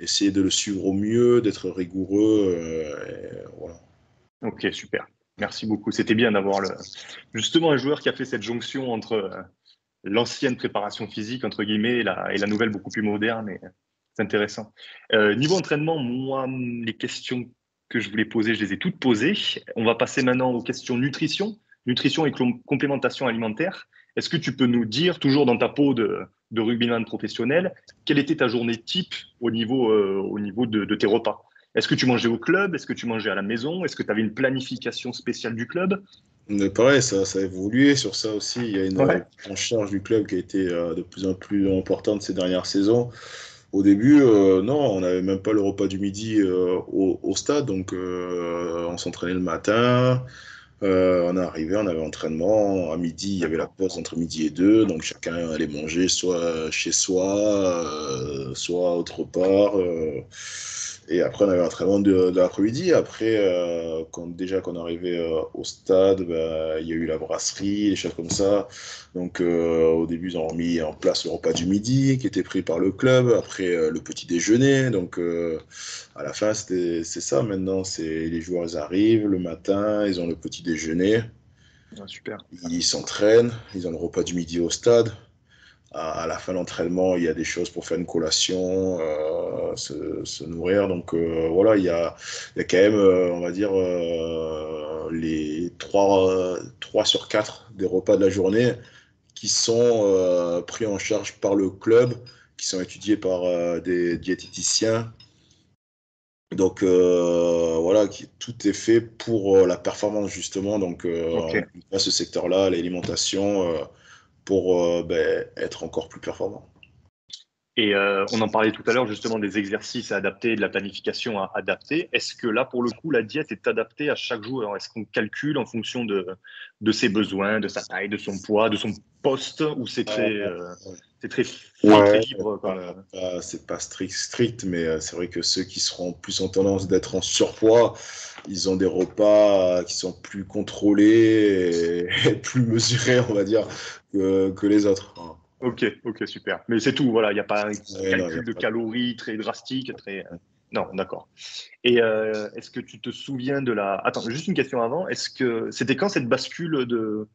Essayer de le suivre au mieux, d'être rigoureux. voilà. Ok, super. Merci beaucoup. C'était bien d'avoir justement un joueur qui a fait cette jonction entre l'ancienne préparation physique, entre guillemets, et la, nouvelle beaucoup plus moderne. Et c'est intéressant. Euh, niveau entraînement, moi, les questions que je voulais poser, je les ai toutes posées. On va passer maintenant aux questions nutrition. Nutrition et complémentation alimentaire. Est-ce que tu peux nous dire, toujours dans ta peau de, de rugbyman professionnel, quelle était ta journée type au niveau, euh, au niveau de, de tes repas? Est-ce que tu mangeais au club? Est-ce que tu mangeais à la maison? Est-ce que tu avais une planification spéciale du club? Mais pareil, ça, ça, a évolué sur ça aussi. Il y a une en charge du club qui a été euh, de plus en plus importante ces dernières saisons. Au début, euh, non, on n'avait même pas le repas du midi euh, au, stade, donc on s'entraînait le matin. on est arrivé, on avait entraînement. À midi, il y avait la pause entre midi et deux, donc chacun allait manger soit chez soi, soit autre part. Et après, on avait un très de, de l'après-midi. Après, euh, quand, déjà, quand on arrivait euh, au stade, bah, il y a eu la brasserie, des choses comme ça. Donc, euh, au début, ils ont mis en place le repas du midi qui était pris par le club. Après, le petit déjeuner. Donc, à la fin, c'est ça. Maintenant, les joueurs arrivent le matin, ils ont le petit déjeuner. Ah, super. Ils s'entraînent, ils ont le repas du midi au stade à, la fin de l'entraînement, il y a des choses pour faire une collation, euh, se, nourrir. Donc euh, voilà, il y, a, il y, a, quand même, euh, on va dire, les 3, 3 sur 4 des repas de la journée qui sont pris en charge par le club, qui sont étudiés par des diététiciens. Donc voilà, qui, tout est fait pour la performance justement. Donc à ce secteur-là, l'alimentation pour euh, ben, être encore plus performant. Et euh, on en parlait tout à l'heure justement des exercices adaptés, de la planification adaptée. Est-ce que là, pour le coup, la diète est adaptée à chaque joueur Est-ce qu'on calcule en fonction de, de ses besoins, de sa taille, de son poids, de son poste, ou c'est très, euh, c'est très, libre C'est pas strict, strict, mais euh, c'est vrai que ceux qui seront plus en tendance d'être en surpoids, ils ont des repas qui sont plus contrôlés et plus mesurés, on va dire, que, que les autres. Ok, ok, super. Mais c'est tout, voilà, il n'y a pas un calcul de calories très drastique, très. Euh, non, d'accord. Et euh, est-ce que tu te souviens de la. Attends, juste une question avant. Est-ce que c'était quand cette bascule de,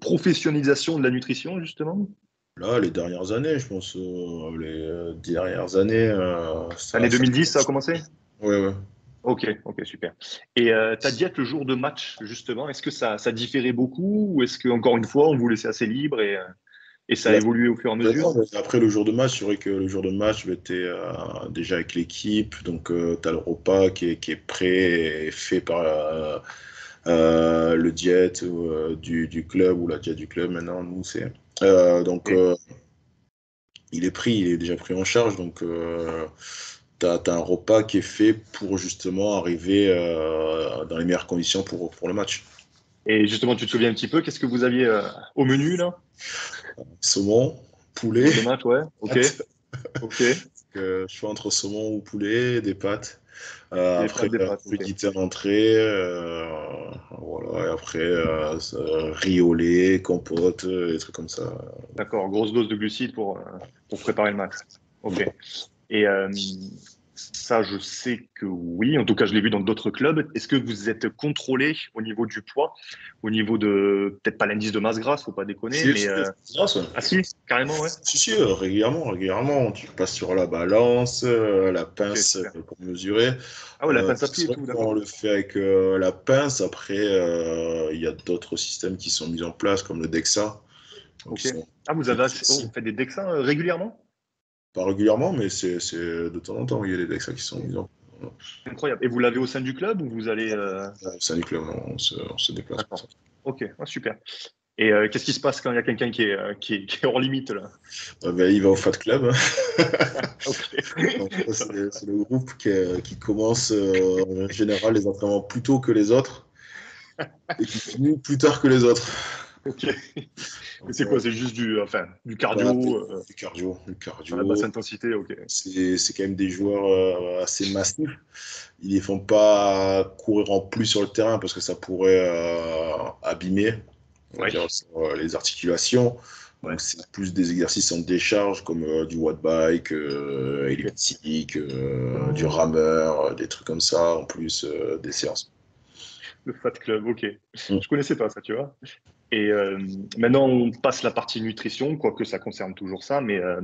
professionnalisation de la nutrition, justement? Là, les dernières années, je pense, euh, les dernières années. Année 2010, ça a commencé? Oui, oui. Ok, ok, super. Et ta diète le jour de match, justement, est-ce que ça, ça différait beaucoup ou est-ce qu'encore une fois, on vous laissait assez libre et, et ça a évolué au fur et à mesure Après le jour de match, c'est vrai que le jour de match, tu es euh, déjà avec l'équipe, donc euh, tu as le repas qui est, qui est, prêt et fait par euh, le diète du, du, club ou la diète du club maintenant, nous c'est. donc il est pris, il est déjà pris en charge, donc tu as, un repas qui est fait pour justement arriver dans les meilleures conditions pour, pour le match. Et justement, tu te souviens un petit peu, qu'est-ce que vous aviez au menu là? Saumon, poulet. Des ouais. Ok. ok. je suis entre saumon ou poulet, des pâtes. Euh, après, des pâtes, okay. en entrée. Euh, voilà, et après, euh, riz au lait, compote, des trucs comme ça. D'accord, grosse dose de glucides pour, pour préparer le match. Ok. Et ça, je sais que oui. En tout cas, je l'ai vu dans d'autres clubs. Est-ce que vous êtes contrôlé au niveau du poids, au niveau de peut-être pas l'indice de masse grasse, faut pas déconner, mais euh, ah si, carrément, ouais. Si si, euh, régulièrement, régulièrement. Tu passes sur la balance, euh, la pince pour mesurer. Ah ouais, la pince à pied et tout. On le fait avec la pince. Après, il y a d'autres systèmes qui sont mis en place, comme le Dexa. Ah, vous avez oh, fait des Dexa régulièrement? Pas régulièrement, mais c'est de temps en temps, il y a des Dexa qui sont mis en Incroyable. Et vous l'avez au sein du club ou vous allez. Euh, au sein du club, on se, on se déplace. Ok, ah, super. Et euh, qu'est-ce qui se passe quand il y a quelqu'un qui, est, qui, est, hors limite là? Ben, Il va au Fat Club. c'est le groupe qui, qui commence en général les entraînements plus tôt que les autres et qui finit plus tard que les autres. Ok. c'est quoi C'est juste du, enfin, du cardio euh, Du cardio, du cardio. À la basse intensité, ok. C'est quand même des joueurs euh, assez massifs. Ils ne font pas courir en plus sur le terrain parce que ça pourrait euh, abîmer les articulations. Donc c'est plus des exercices en décharge comme du watt bike, elliptique, du rameur, des trucs comme ça, en plus des séances. Le Fat Club, ok. Mm. Je connaissais pas ça, tu vois. Et euh, maintenant, on passe la partie nutrition, quoique ça concerne toujours ça, mais euh,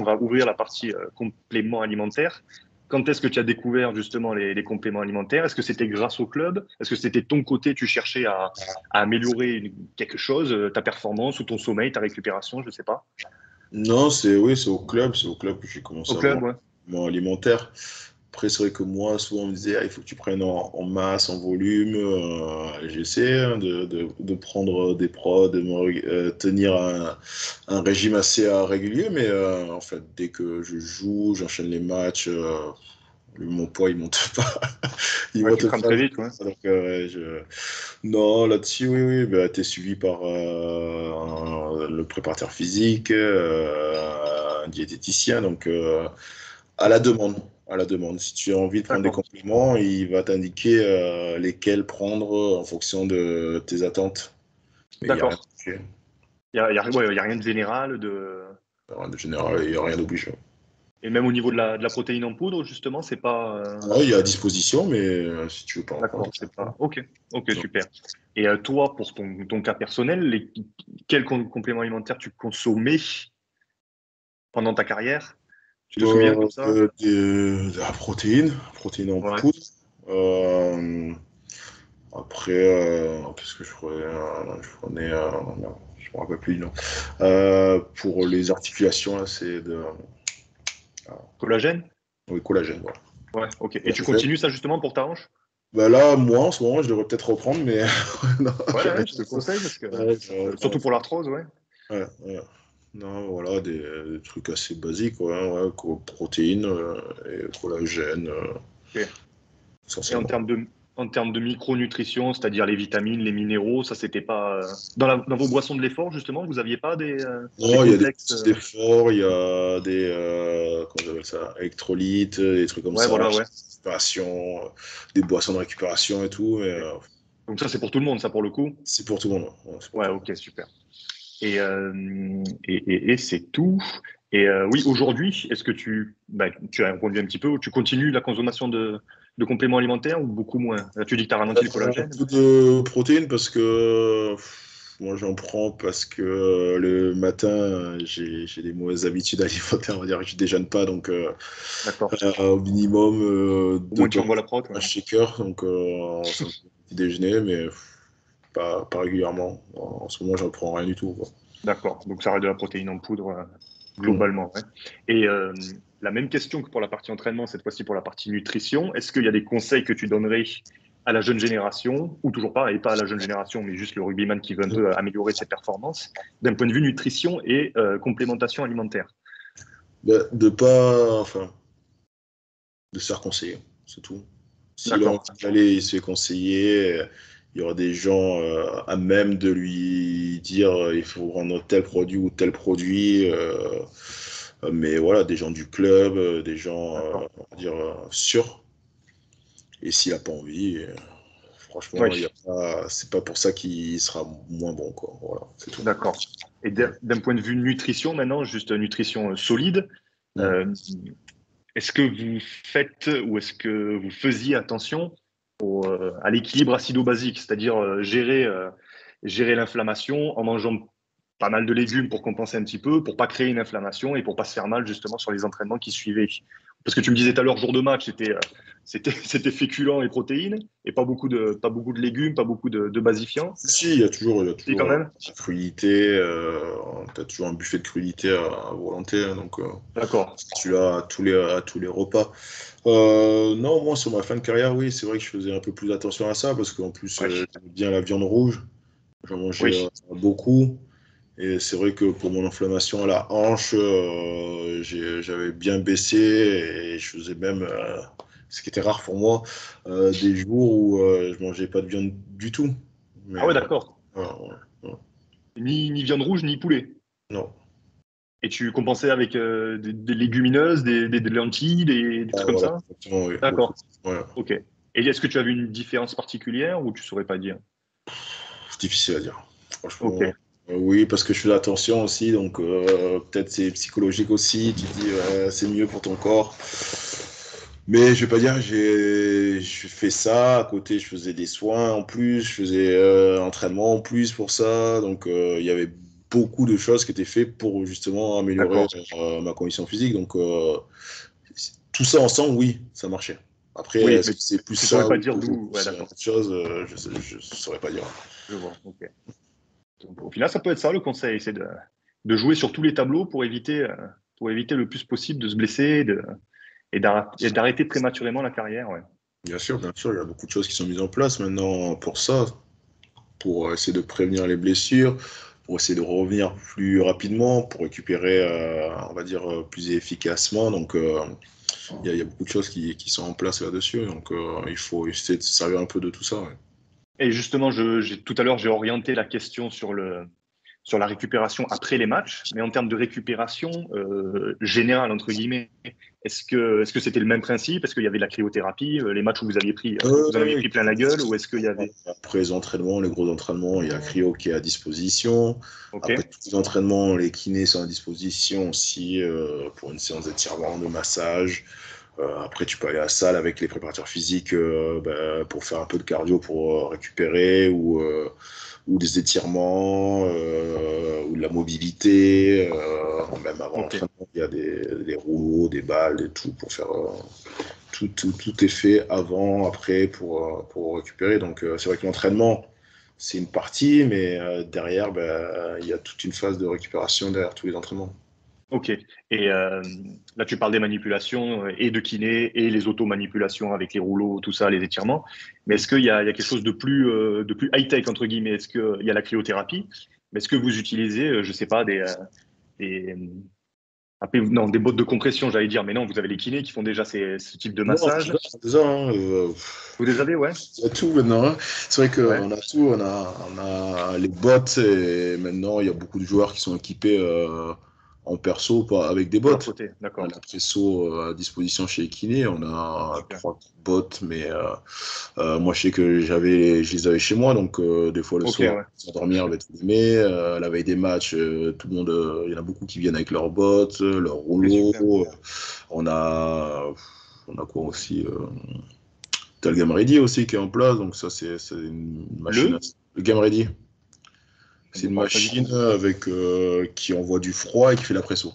on va ouvrir la partie euh, compléments alimentaires. Quand est-ce que tu as découvert justement les, compléments alimentaires? Est-ce que c'était grâce au club? Est-ce que c'était ton côté, tu cherchais à, améliorer quelque chose, ta performance ou ton sommeil, ta récupération, je ne sais pas? Non, c'est oui, c'est au club, c'est au club que j'ai commencé au club, ouais. alimentaire. Après, c'est vrai que moi, souvent, on me disait, ah, il faut que tu prennes en, masse, en volume. Euh, j'essaie hein, de, de, prendre des prods, de me euh, tenir un, un, régime assez euh, régulier. Mais en fait, dès que je joue, j'enchaîne les matchs, mon poids, il monte pas. il monte très vite. Non, là-dessus, oui, oui. Bah, tu es suivi par le préparateur physique, un diététicien. Donc, à la demande à la demande. Si tu as envie de prendre des compléments, il va t'indiquer euh, lesquels prendre en fonction de tes attentes. D'accord. Il n'y a, a, rien de général de... Rien de général, il n'y a rien d'obligeant. Et même au niveau de la, de la, protéine en poudre, justement, c'est pas. Euh, oui, il y a à disposition, mais euh, si tu veux pas. D'accord, c'est pas. Ok, ok, super. Et toi, pour ton, ton cas personnel, les, quels compléments alimentaires tu consommais pendant ta carrière? Tu te souviens comme ça euh, de, la protéine, protéine en poudre. Euh, après, euh, qu'est-ce que je prenais Je prenais, non, je me rappelle plus non. pour les articulations, c'est de collagène? Oui, collagène, voilà. Ouais, ok. Et tu continues ça justement pour ta hanche? Bah là, moi, en ce moment, je devrais peut-être reprendre, mais. ouais, je te conseille, parce que... surtout pour l'arthrose, ouais. Ouais, ouais. Non, voilà, des, trucs assez basiques, quoi, protéines et collagène. Et en termes de, en termes de micronutrition, c'est-à-dire les vitamines, les minéraux, ça c'était pas dans, dans, vos boissons de l'effort justement, vous aviez pas des Non, il y a des d'effort, il y a des euh, comment ça, électrolytes, des trucs comme ça, voilà, ouais. des boissons de récupération et tout. Euh, Donc ça c'est pour tout le monde, ça pour le coup? C'est pour tout le monde. Ouais, ok, super. Et, euh, et, et, c'est tout. Et oui, aujourd'hui, est-ce que tu, bah, tu as répondu un petit peu, tu continues la consommation de, de compléments alimentaires ou beaucoup moins? Tu dis que tu as ralenti le collagène. Beaucoup de protéines parce que moi j'en prends parce que le matin j'ai des mauvaises habitudes alimentaires, on va dire que je ne déjeune pas donc euh, euh, au minimum euh, deux tu la un shaker donc euh, petit déjeuner mais pas, pas, régulièrement. En ce moment j'en prends rien du tout. D'accord, donc ça reste de la protéine en poudre globalement. Et la même question que pour la partie entraînement, cette fois-ci pour la partie nutrition. Est-ce qu'il y a des conseils que tu donnerais à la jeune génération, ou toujours pas, et pas à la jeune génération, mais juste le rugbyman qui veut un peu améliorer ses performances, d'un point de vue nutrition et euh, complémentation alimentaire? Bah, De pas, enfin, de se faire conseiller, c'est tout. Si il se fait conseiller, il y aura des gens euh, à même de lui dire euh, il faut prendre tel produit ou tel produit. Euh, mais voilà, des gens du club, des gens, on va dire, sûrs. Et s'il n'a pas envie, franchement, c'est pas pour ça qu'il sera moins bon. Quoi. Voilà, D'accord. Et d'un point de vue nutrition, maintenant, juste nutrition solide, est-ce que vous faites ou est-ce que vous faisiez attention au, à l'équilibre acido-basique, c'est-à-dire gérer, gérer l'inflammation en mangeant pas mal de légumes pour compenser un petit peu, pour pas créer une inflammation et pour pas se faire mal justement sur les entraînements qui suivaient. Parce que tu me disais tout à l'heure, jour de match, c'était euh, c'était c'était féculents et protéines et pas beaucoup de pas beaucoup de légumes, pas beaucoup de, de basifiants. Si, il y a toujours, il y a toujours quand même. crudité, euh, tu as toujours un buffet de crudité à, volonté, hein, donc euh, D'accord. tu l'as à tous les à tous les repas. non, moi sur ma fin de carrière, oui, c'est vrai que je faisais un peu plus attention à ça parce qu'en plus j'aimais bien la viande rouge, j'en mangeais beaucoup. Et c'est vrai que pour mon inflammation à la hanche, euh, j'avais bien baissé et je faisais même, euh, ce qui était rare pour moi, euh, des jours où je mangeais pas de viande du tout. ah ouais, d'accord. Ni, ni, viande rouge, ni poulet? Non. Et tu compensais avec des, légumineuses, des, des, lentilles, des, trucs comme ça? oui. D'accord. Ok. Et est-ce que tu avais une différence particulière ou tu saurais pas dire? Difficile à dire. Franchement. Ok. Euh, oui, parce que je fais attention aussi, donc euh, peut-être c'est psychologique aussi. Tu dis, c'est mieux pour ton corps. Mais je vais pas dire, j'ai fait ça. À côté, je faisais des soins en plus, je faisais euh, entraînement en plus pour ça. Donc, il y avait beaucoup de choses qui étaient faites pour justement améliorer ma condition physique. Donc, tout ça ensemble, oui, ça marchait. Après, c'est plus ça pas dire d'où ouais, chose, je ne saurais pas dire. Je vois, ok au final, ça peut être ça le conseil, c'est de, jouer sur tous les tableaux pour éviter, euh, pour éviter le plus possible de se blesser et d'arrêter prématurément la carrière. Bien sûr, bien sûr, il y a beaucoup de choses qui sont mises en place maintenant pour ça, pour essayer de prévenir les blessures, pour essayer de revenir plus rapidement, pour récupérer, euh, on va dire, euh, plus efficacement. Donc, il y, a beaucoup de choses qui sont en place là-dessus. Donc, il faut essayer de se servir un peu de tout ça. Et justement, je, tout à l'heure, j'ai orienté la question sur, le, sur la récupération après les matchs, mais en termes de récupération euh, générale, entre guillemets, est-ce que est-ce que c'était le même principe? Est-ce qu'il y avait de la cryothérapie euh, Les matchs où vous aviez pris, euh, vous pris plein la gueule Ou est-ce qu'il y avait Après les entraînements, les gros entraînements, il y a la cryo qui est à disposition. Après tous les entraînements, les kinés sont à disposition aussi pour une séance d'étirement, de massage. Euh, après, tu peux aller à la salle avec les préparateurs physiques euh, bah, pour faire un peu de cardio pour euh, récupérer ou, ou des étirements ou de la mobilité. même avant l'entraînement, il y a des, des, rouleaux, des balles et tout pour faire. Tout, tout, tout, est fait avant, après pour, pour récupérer. Donc, c'est vrai que l'entraînement, c'est une partie, mais derrière, bah, il y a toute une phase de récupération derrière tous les entraînements. Ok. Et euh, là, tu parles des manipulations euh, et de kiné et les automanipulations avec les rouleaux, tout ça, les étirements. Mais est-ce qu'il y, a quelque chose de plus, euh, de plus high-tech, entre guillemets? Est-ce qu'il y a la cryothérapie Mais est-ce que vous utilisez, je ne sais pas, des, des, non, des bottes de compression, j'allais dire, mais non, vous avez les kinés qui font déjà ces, ce type de massage? Hein, euh, vous les avez, ouais? Il y a tout maintenant. Hein. C'est vrai qu'on a tout. On a, on a les bottes et maintenant il y a beaucoup de joueurs qui sont équipés euh, en perso avec des bottes. D'accord. On a presso euh, à disposition chez Kiné, on a trois bottes, mais euh, euh, moi je sais que j'avais, je les avais chez moi, donc des fois le soir, sans dormir avec les la veille des matchs, tout le monde, il y en a beaucoup qui viennent avec leurs bottes, leurs rouleaux. On a, on a quoi aussi T'as le Game Ready aussi qui est en place, donc ça c'est une machine. Le, le Game Ready. C'est une machine avec, euh, qui envoie du froid et qui fait la presso.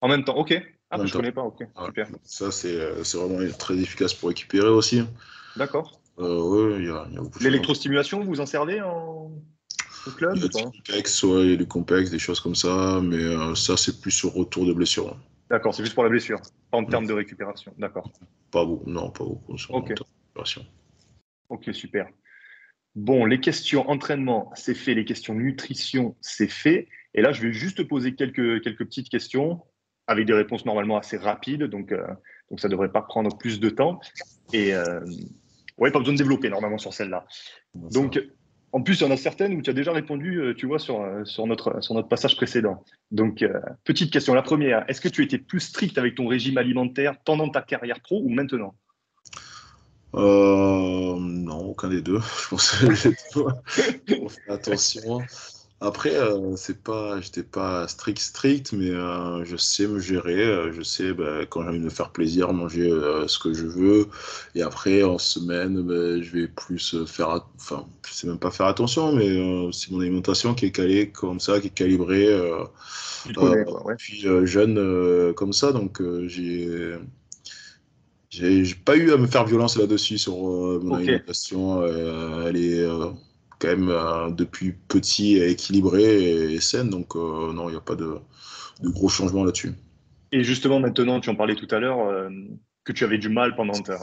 En même temps, ok. Ah, je ne connais pas, ok. Super. Ça, euh, c'est vraiment très efficace pour récupérer aussi. D'accord. Euh, il y, a, L'électrostimulation, vous en servez en au club Il y a du complexe, ouais, du complexe, des choses comme ça, mais euh, ça, c'est plus sur retour de blessure. D'accord, c'est juste pour la blessure, pas en termes de récupération. D'accord. Pas beaucoup, non, pas beaucoup. ok. Ok, super. Bon, les questions entraînement, c'est fait. Les questions nutrition, c'est fait. Et là, je vais juste poser quelques, quelques petites questions avec des réponses normalement assez rapides. Donc, euh, donc ça ne devrait pas prendre plus de temps. Et euh, ouais, pas besoin de développer normalement sur celle-là. Donc, en plus, il y en a certaines où tu as déjà répondu, euh, tu vois, sur, sur, notre, sur notre passage précédent. Donc, petite question. La première, est-ce que tu étais plus strict avec ton régime alimentaire pendant ta carrière pro ou maintenant? Euh, non, aucun des deux. Je pense que fait attention. Après, euh, c'est pas, j'étais pas strict strict, mais euh, je sais me gérer. Euh, je sais bah, quand j'ai envie de me faire plaisir, manger ce que je veux. Et après, en semaine, bah, je vais plus faire, enfin, je sais même pas faire attention, mais c'est mon alimentation qui est calée comme ça, qui est calibrée. Puis jeune comme ça, donc j'ai j'ai pas eu à me faire violence là-dessus sur euh, mon alimentation. Euh, elle est euh, quand même depuis petit équilibrée et, saine, donc non, il n'y a pas de, gros changements là-dessus. Et justement, maintenant, tu en parlais tout à l'heure, que tu avais du mal pendant ta,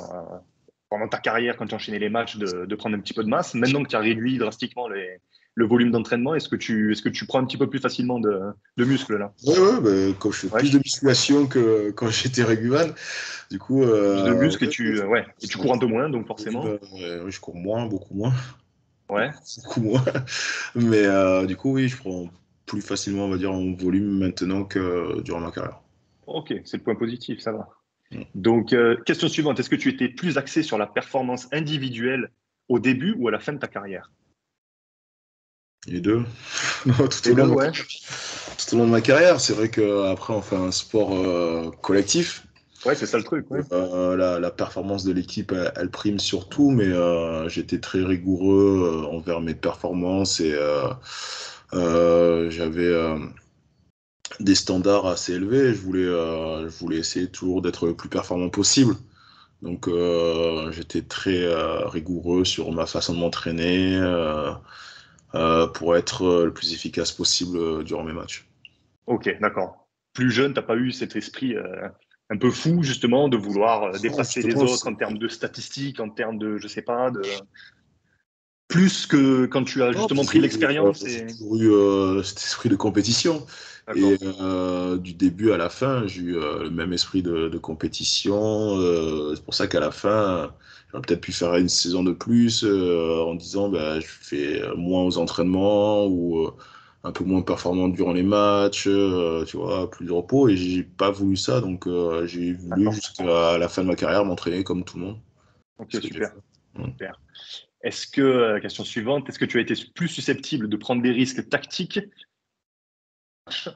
pendant ta carrière, quand tu enchaînais les matchs, de, de, prendre un petit peu de masse. Maintenant que tu as réduit drastiquement les, le volume d'entraînement Est-ce que, tu, est-ce que tu prends un petit peu plus facilement de, de muscles là? Oui, ouais, bah, quand je fais plus de musculation que quand j'étais régulman, du coup. Euh, plus de muscles et tu, ouais, et tu cours un peu moins, donc forcément. oui, je cours moins, beaucoup moins. Ouais. Beaucoup moins. Mais euh, du coup, oui, je prends plus facilement, on va dire, en volume maintenant que durant ma carrière. Ok, c'est le point positif, ça va. Mm. Donc, euh, question suivante, est-ce que tu étais plus axé sur la performance individuelle au début ou à la fin de ta carrière? Les deux. tout, au long de ma carrière, c'est vrai qu'après, on fait un sport euh, collectif. Ouais, c'est ça le truc. Euh, la, performance de l'équipe, elle, prime surtout, mais euh, j'étais très rigoureux envers mes performances et j'avais des standards assez élevés. Je voulais, je voulais essayer toujours d'être le plus performant possible. Donc, j'étais très rigoureux sur ma façon de m'entraîner. Euh, pour être euh, le plus efficace possible euh, durant mes matchs. Ok, d'accord. Plus jeune, tu n'as pas eu cet esprit un peu fou, justement, de vouloir dépasser les autres en termes de statistiques, en termes de, je sais pas, de. Plus que quand tu as justement pris l'expérience. J'ai toujours eu cet esprit de compétition. Et du début à la fin, j'ai eu le même esprit de, de compétition. c'est pour ça qu'à la fin, J'aurais peut-être pu faire une saison de plus euh, en disant bah, je fais moins aux entraînements ou euh, un peu moins performant durant les matchs, euh, tu vois, plus de repos. Et j'ai pas voulu ça, donc j'ai voulu jusqu'à la fin de ma carrière m'entraîner comme tout le monde. Ok, super. super. Est-ce que, question suivante, est-ce que tu as été plus susceptible de prendre des risques tactiques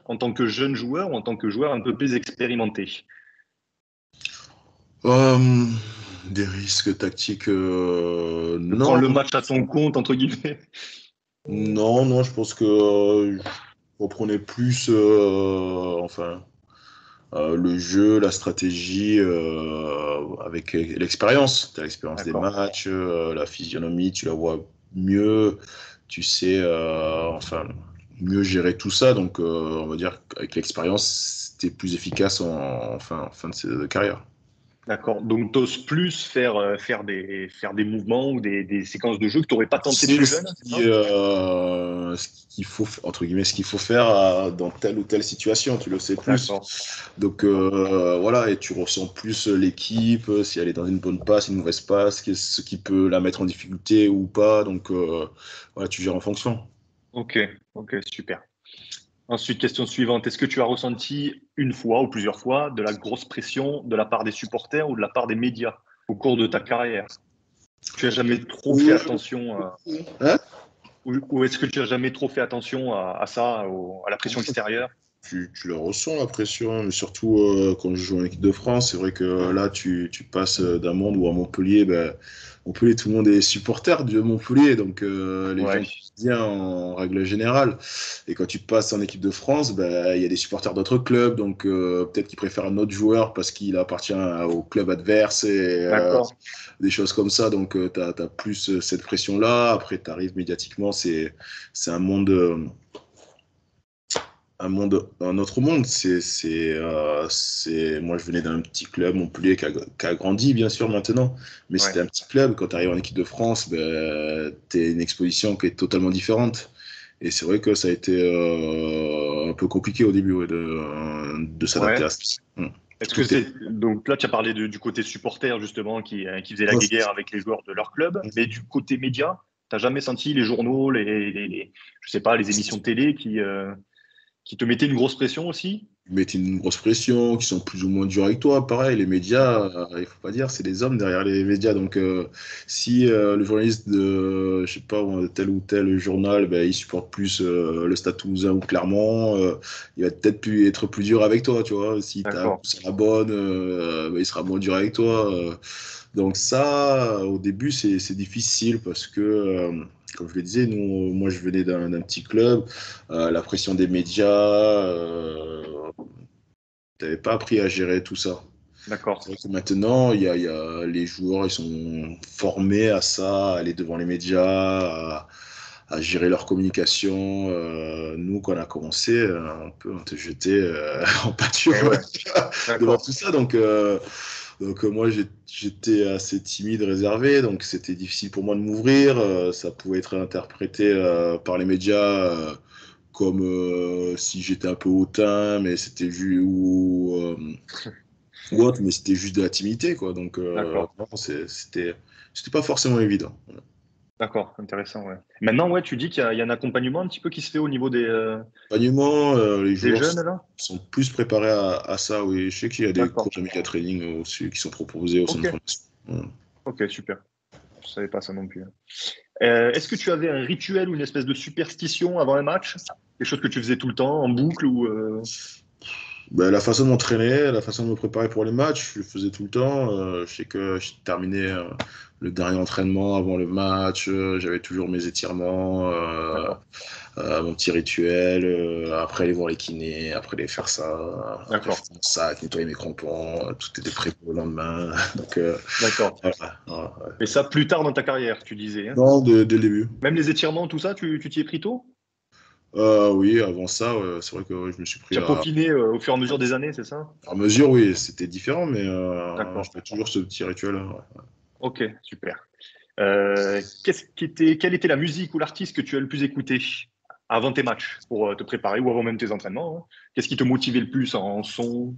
en tant que jeune joueur ou en tant que joueur un peu plus expérimenté? Des risques tactiques, euh, non. le match à son compte, entre guillemets. Non, non, je pense que euh, reprenez plus, euh, enfin, le jeu, la stratégie avec l'expérience. Tu as l'expérience des matchs, la physionomie, tu la vois mieux, tu sais, enfin, mieux gérer tout ça. Donc, on va dire qu'avec l'expérience, tu es plus efficace en, fin, en fin de carrière. D'accord. Donc, tu oses plus faire, euh, faire, des, faire des mouvements ou des, des séquences de jeu que tu n'aurais pas tenté plus jeune euh, Ce qu'il faut, entre guillemets, ce qu'il faut faire euh, dans telle ou telle situation, tu le sais plus. Donc, voilà, et tu ressens plus l'équipe, si elle est dans une bonne passe, une mauvaise passe, ce qui peut la mettre en difficulté ou pas. Donc, voilà, tu gères en fonction. Ok, ok, super. Ensuite, question suivante. Est-ce que tu as ressenti une fois ou plusieurs fois de la grosse pression de la part des supporters ou de la part des médias au cours de ta carrière? Tu as jamais trop fait attention à... Hein? Ou, est-ce que tu as jamais trop fait attention à, ça, à la pression extérieure? Tu, tu, la ressens la pression, mais surtout euh, quand je joue en équipe de France, c'est vrai que là tu, tu passes d'un monde où à Montpellier, ben, Montpellier, tout le monde est supporter de Montpellier, donc euh, les gens bien en règle générale. Et quand tu passes en équipe de France, bah, il y a des supporters d'autres clubs, donc euh, peut-être qu'ils préfèrent un autre joueur parce qu'il appartient au club adverse et euh, des choses comme ça. Donc tu as, plus cette pression-là. Après, tu arrives médiatiquement, c'est un monde un monde, un autre monde. C'est, c'est, euh, c'est, moi, je venais d'un petit club Montpellier qui a, qui a grandi, bien sûr, maintenant, mais c'était un petit club. Quand tu arrives en équipe de France, ben, tu es une exposition qui est totalement différente. Et c'est vrai que ça a été euh, un peu compliqué au début de, de s'adapter à ça. Hmm. Est-ce que c'est donc là tu as parlé du côté supporter justement qui, qui faisait la guerre avec les joueurs de leur club, mais du côté média, tu n'as jamais senti les journaux, les, les, je sais pas les émissions de télé qui euh, qui te mettaient une grosse pression aussi Ils mettaient une grosse pression, qui sont plus ou moins durs avec toi. Pareil, les médias, euh, il faut pas dire, c'est des hommes derrière les médias. Donc, euh, si euh, le journaliste de, je sais pas, tel ou tel journal, ben, il supporte plus le Stade Toulousain ou Clermont, il va peut-être plus être plus dur avec toi, tu vois. Si tu as la bonne, ben, il sera moins dur avec toi. donc ça, au début, c'est difficile parce que comme je le disais, nous, moi je venais d'un petit club, euh, la pression des médias, euh, tu n'avais pas appris à gérer tout ça. D'accord. Maintenant, il y, a, les joueurs, ils sont formés à ça, à aller devant les médias, à, gérer leur communication. Euh, nous, quand on a commencé, un peu, on te jetait en pâture devant tout ça. Donc, donc euh, moi j'étais assez timide, réservé, donc c'était difficile pour moi de m'ouvrir. Euh, ça pouvait être interprété euh, par les médias comme si j'étais un peu hautain, mais c'était ou, autre, mais c'était juste de la timidité quoi. Donc c'était c'était pas forcément évident. D'accord, intéressant. Ouais. Maintenant, ouais, tu dis qu'il y, a un accompagnement un petit peu qui se fait au niveau des. Euh, accompagnement, euh, les joueurs jeunes, là sont plus préparés à, ça. Oui, je sais qu'il y a des cours de méca training aussi qui sont proposés au centre de formation. Ok, super. Je savais pas ça non plus. Euh, est-ce que tu avais un rituel ou une espèce de superstition avant un match? Quelque chose que tu faisais tout le temps, en boucle ou ben, la façon de m'entraîner, la façon de me préparer pour les matchs, je le faisais tout le temps. je sais que je terminais le dernier entraînement avant le match, euh, j'avais toujours mes étirements, euh, euh, mon petit rituel, après aller voir les kinés, après aller faire ça, après faire mon sac, nettoyer mes crampons, tout était prêt pour le lendemain. D'accord. Et ça plus tard dans ta carrière, tu disais hein? Non, dès, le début. Même les étirements, tout ça, tu t'y es pris tôt? Oui, avant ça, c'est vrai que je me suis pris. Tu as peaufiné au fur et à mesure des années, c'est ça? À mesure, oui, c'était différent, mais euh, je fais toujours ce petit rituel. Ok, super. Euh, qui était, quelle était la musique ou l'artiste que tu as le plus écouté avant tes matchs pour euh, te préparer ou avant même tes entraînements hein? Qu'est-ce qui te motivait le plus en son?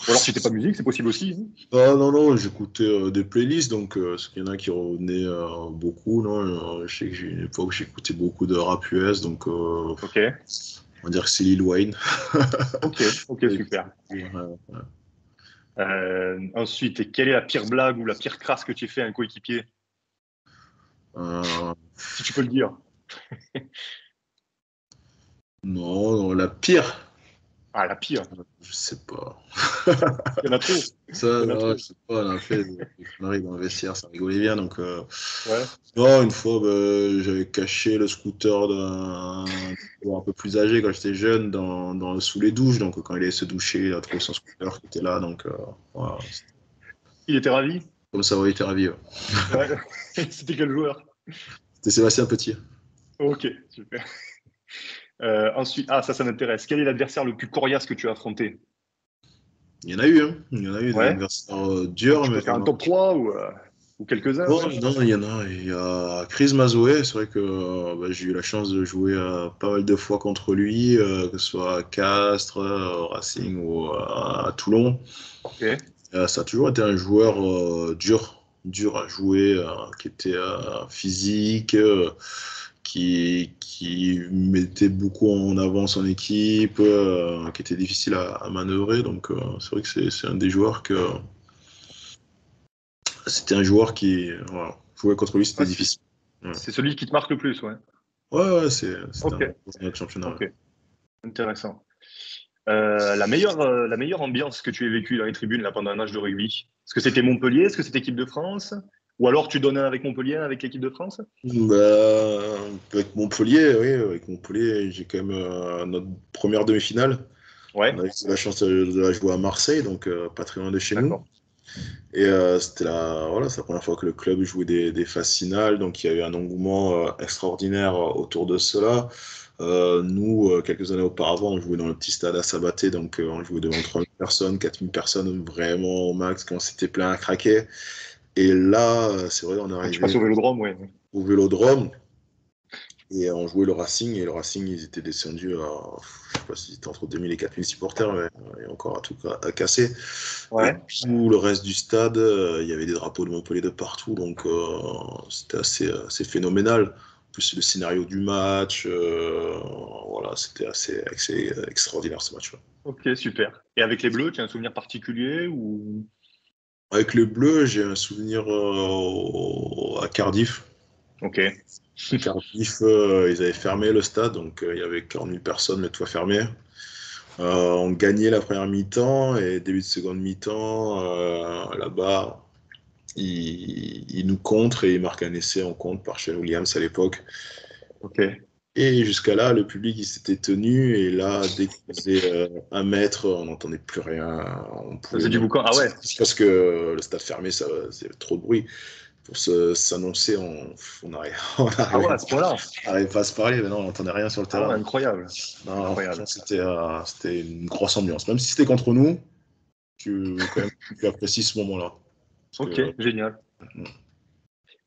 Ou alors si c'était pas musique, c'est possible aussi. Hein ah, non, non, j'écoutais euh, des playlists, donc il y en a qui revenaient beaucoup. Non je sais que j'ai une époque j'écoutais beaucoup de rap US, donc ok. on va dire que c'est Lil Wayne. ok, ok, super. Euh, ensuite, quelle est la pire blague ou la pire crasse que tu as fait à un coéquipier? Euh. Si tu peux le dire. non, la pire. Ah, la pire Je sais pas. Il y en a trop. Ça, non, je sais pas, on a fait des dans le vestiaire, ça rigolait bien. Donc, euh... ouais. Non, une fois, bah, j'avais caché le scooter d'un un peu plus âgé quand j'étais jeune dans, dans, sous les douches. Donc, quand il allait se doucher, il a trouvé son scooter qui était là. Donc, euh, voilà. Il était ravi? Comme ça, il était ravi. Ouais. C'était quel joueur? C'était Sébastien Petit. Ok, super. Euh, ensuite, ah, ça, ça m'intéresse. Quel est l'adversaire le plus coriace que tu as affronté? Il y en a eu, hein. Il y en a eu des adversaires durs. mais... un top 3 ou ou quelques-uns Non, il y en a. Il y a Chris Mazoé, c'est vrai que bah, j'ai eu la chance de jouer pas mal de fois contre lui, que ce soit à Castres, Racing ou à Toulon. ça a toujours été un joueur dur, dur à jouer, qui était physique qui, qui mettait beaucoup en avant son équipe, euh, qui était difficile à, manœuvrer. Donc, euh, c'est vrai que c'est un des joueurs que. C'était un joueur qui. Voilà, jouer contre lui, c'était difficile. C'est celui qui te marque le plus, ouais. Ouais, ouais, c'est un championnat. Intéressant. Euh, la, meilleure, la meilleure ambiance que tu aies vécue dans les tribunes là, pendant un match de rugby Est-ce que c'était Montpellier? Est-ce que c'était équipe de France? Ou alors tu donnes un avec Montpellier, avec l'équipe de France? Bah, Avec Montpellier, oui. Avec Montpellier, j'ai quand même euh, notre première demi-finale. Ouais. On a eu la chance de la jouer à Marseille, donc euh, pas très loin de chez nous. Et euh, c'était la, voilà, la première fois que le club jouait des, des phases finales, donc il y a eu un engouement extraordinaire autour de cela. nous, quelques années auparavant, on jouait dans le petit stade à Sabaté, donc on jouait devant 3000 personnes, 4000 personnes vraiment au max quand c'était plein à craquer. Et là, c'est vrai, on est arrivé. Tu passes au vélodrome, oui. Au vélodrome. Et on jouait le Racing. Et le Racing, ils étaient descendus à, je sais pas si c'était entre 2000 et 4000 supporters, mais il y a encore un truc à, casser. Ouais. tout le reste du stade, euh, il y avait des drapeaux de Montpellier de partout. Donc, euh, c'était assez, assez phénoménal. En plus, le scénario du match, euh, voilà, c'était assez, assez, extraordinaire ce match-là. Ok, super. Et avec les Bleus, tu as un souvenir particulier ou avec le bleu, j'ai un souvenir euh, à Cardiff. Ok. Cardiff, euh, ils avaient fermé le stade, donc euh, il y avait 40 000 personnes, mais tout fermé. on gagnait la première mi-temps et début de seconde mi-temps, là-bas, ils, nous contre et ils marquent un essai en compte par Shane Williams à l'époque. Ok. Et jusqu'à là, le public il s'était tenu. Et là, dès qu'il faisait euh, un mètre, on n'entendait plus rien. On pouvait... du boucan. Ah ouais. Parce que le stade fermé, ça, c'est trop de bruit. Pour s'annoncer, on on ah ouais, pas à se parler. Mais non, on n'entendait rien sur le terrain. Ah incroyable. incroyable. C'était euh, c'était une grosse ambiance. Même si c'était contre nous, tu, quand même, tu apprécies ce moment-là. Ok, génial. Mm.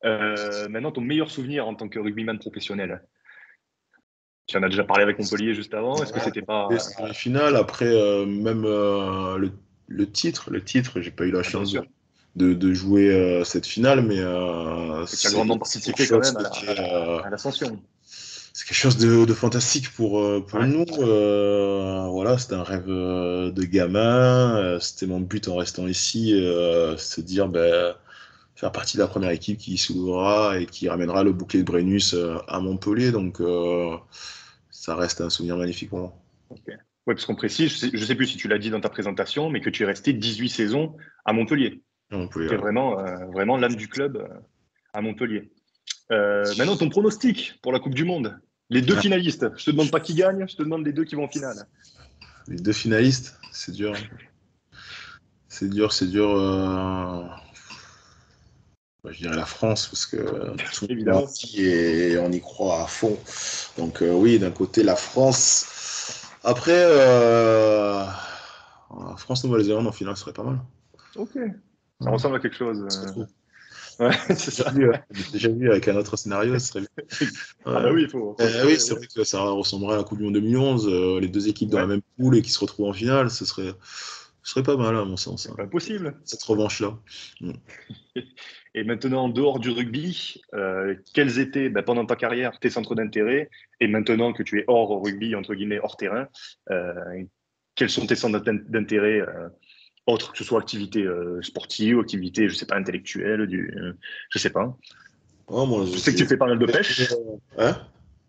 Euh, maintenant, ton meilleur souvenir en tant que rugbyman professionnel tu en as déjà parlé avec Montpellier juste avant. Est-ce que c'était pas. La finale. Après, euh, même euh, le, le, titre, le titre, j'ai pas eu la ah, chance de, de, jouer euh, cette finale, mais. tu as grandement participé quand même à l'ascension. c'est quelque chose de, de fantastique pour, pour nous. voilà, c'était un rêve de gamin. c'était mon but en restant ici, se dire. Ben, faire partie de la première équipe qui s'ouvrira et qui ramènera le bouclier de Brennus à Montpellier. Donc, ça reste un souvenir magnifique pour moi. Oui, parce qu'on précise, je ne sais, plus si tu l'as dit dans ta présentation, mais que tu es resté 18 saisons à Montpellier. Montpellier. Tu es vraiment, euh, vraiment l'âme du club euh, à Montpellier. Euh, maintenant, ton pronostic pour la Coupe du Monde. Les deux ah. finalistes. Je te demande pas qui gagne, je te demande les deux qui vont en finale. Les deux finalistes, c'est dur. C'est dur, c'est dur. Je dirais la France, parce que tout évidemment et on y croit à fond. Donc euh, oui, d'un côté la France. Après, euh... France-Nouvelle-Zélande en finale serait pas mal. Ok, ça ressemble à quelque chose. Euh. Ouais, c'est ça. Déjà vu, déjà vu avec un autre scénario, ce serait Ah bah oui, il faut. Euh, oui, c'est vrai que ça ressemblerait à la Coupe du Monde 2011, les deux équipes dans la même poule et qui se retrouvent en finale, ce serait, ce serait pas mal à mon sens. C'est hein. pas possible. Cette revanche-là. Mm. Et maintenant, en dehors du rugby, euh, quels étaient, ben, pendant ta carrière, tes centres d'intérêt Et maintenant que tu es hors rugby, entre guillemets, hors terrain, euh, quels sont tes centres d'intérêt euh, autres, que ce soit activité sportive, activité, je sais pas, intellectuelle, du, je sais pas. Oh, moi, je, sais que tu fais pas mal de pêche. Hein?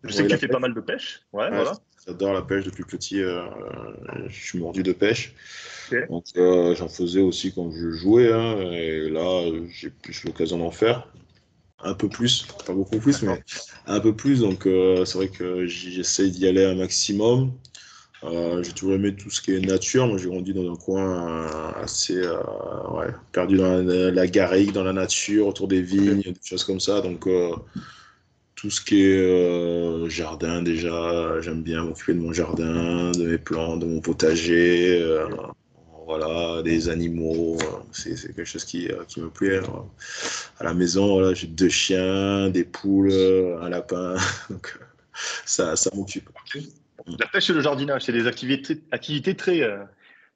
Je sais que tu fais pas mal de pêche. Ouais, voilà. J'adore la pêche depuis petit. je suis mordu de pêche. Donc euh, j'en faisais aussi quand je jouais, hein, et là j'ai plus l'occasion d'en faire. Un peu plus, pas beaucoup plus, mais un peu plus. Donc euh, c'est vrai que j'essaie d'y aller un maximum. Euh, j'ai toujours aimé tout ce qui est nature. Moi j'ai grandi dans un coin assez ouais, perdu dans la, la, garrigue, dans la nature, autour des vignes, des choses comme ça. Donc tout ce qui est jardin déjà, j'aime bien m'occuper de mon jardin, de mes plantes, de mon potager voilà, des animaux, c'est quelque chose qui, qui me plaît. À la maison, voilà, j'ai deux chiens, des poules, un lapin, donc ça, ça m'occupe. La pêche et le jardinage, c'est des activités, activités très,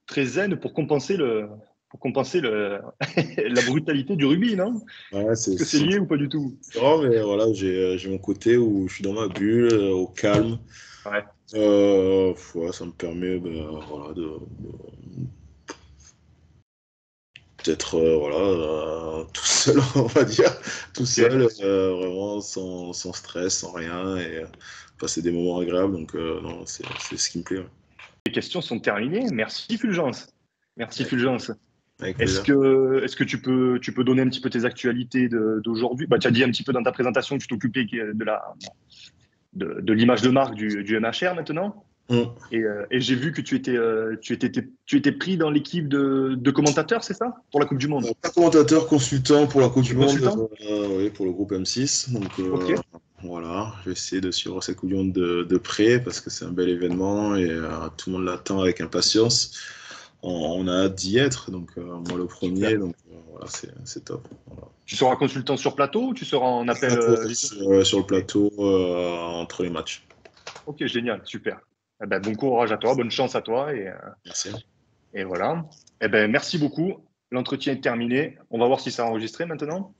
très zen pour compenser le, pour compenser le, la brutalité du rugby, non? Ouais, Est-ce que c'est lié ou pas du tout? Non, mais voilà, j'ai mon côté où je suis dans ma bulle, au calme. Ouais. Euh, ça me permet ben, voilà, de, d'être euh, voilà, euh, tout seul, on va dire, tout seul, vraiment sans, sans, stress, sans rien, et passer des moments agréables. Donc, non, c'est ce qui me plaît. Les questions sont terminées. Merci Fulgence. Merci Fulgence. Est-ce que, est que tu, peux, tu peux donner un petit peu tes actualités d'aujourd'hui? Bah, Tu as dit un petit peu dans ta présentation que tu t'occupais de la, de, l'image de marque du, du MHR maintenant. Mm. Euh, et, j'ai vu que tu étais, euh, tu étais, tu étais pris dans l'équipe de, de commentateurs, c'est ça? Pour la Coupe du Monde Pas commentateur, consultant pour la Coupe du Monde, euh, oui, pour le groupe M6. Donc voilà, je vais essayer de suivre cette Coupe du Monde de, de près parce que c'est un bel événement et tout le monde l'attend avec impatience. On, a hâte d'y être, donc moi le premier, donc voilà, c'est top. Tu seras consultant sur plateau ou tu seras en appel euh, euh, sur, le plateau euh, entre les matchs. Ok, génial, super. Eh ben, bon courage à toi, bonne chance à toi. Et, merci. Et voilà. Eh ben, merci beaucoup. L'entretien est terminé. On va voir si ça a enregistré maintenant.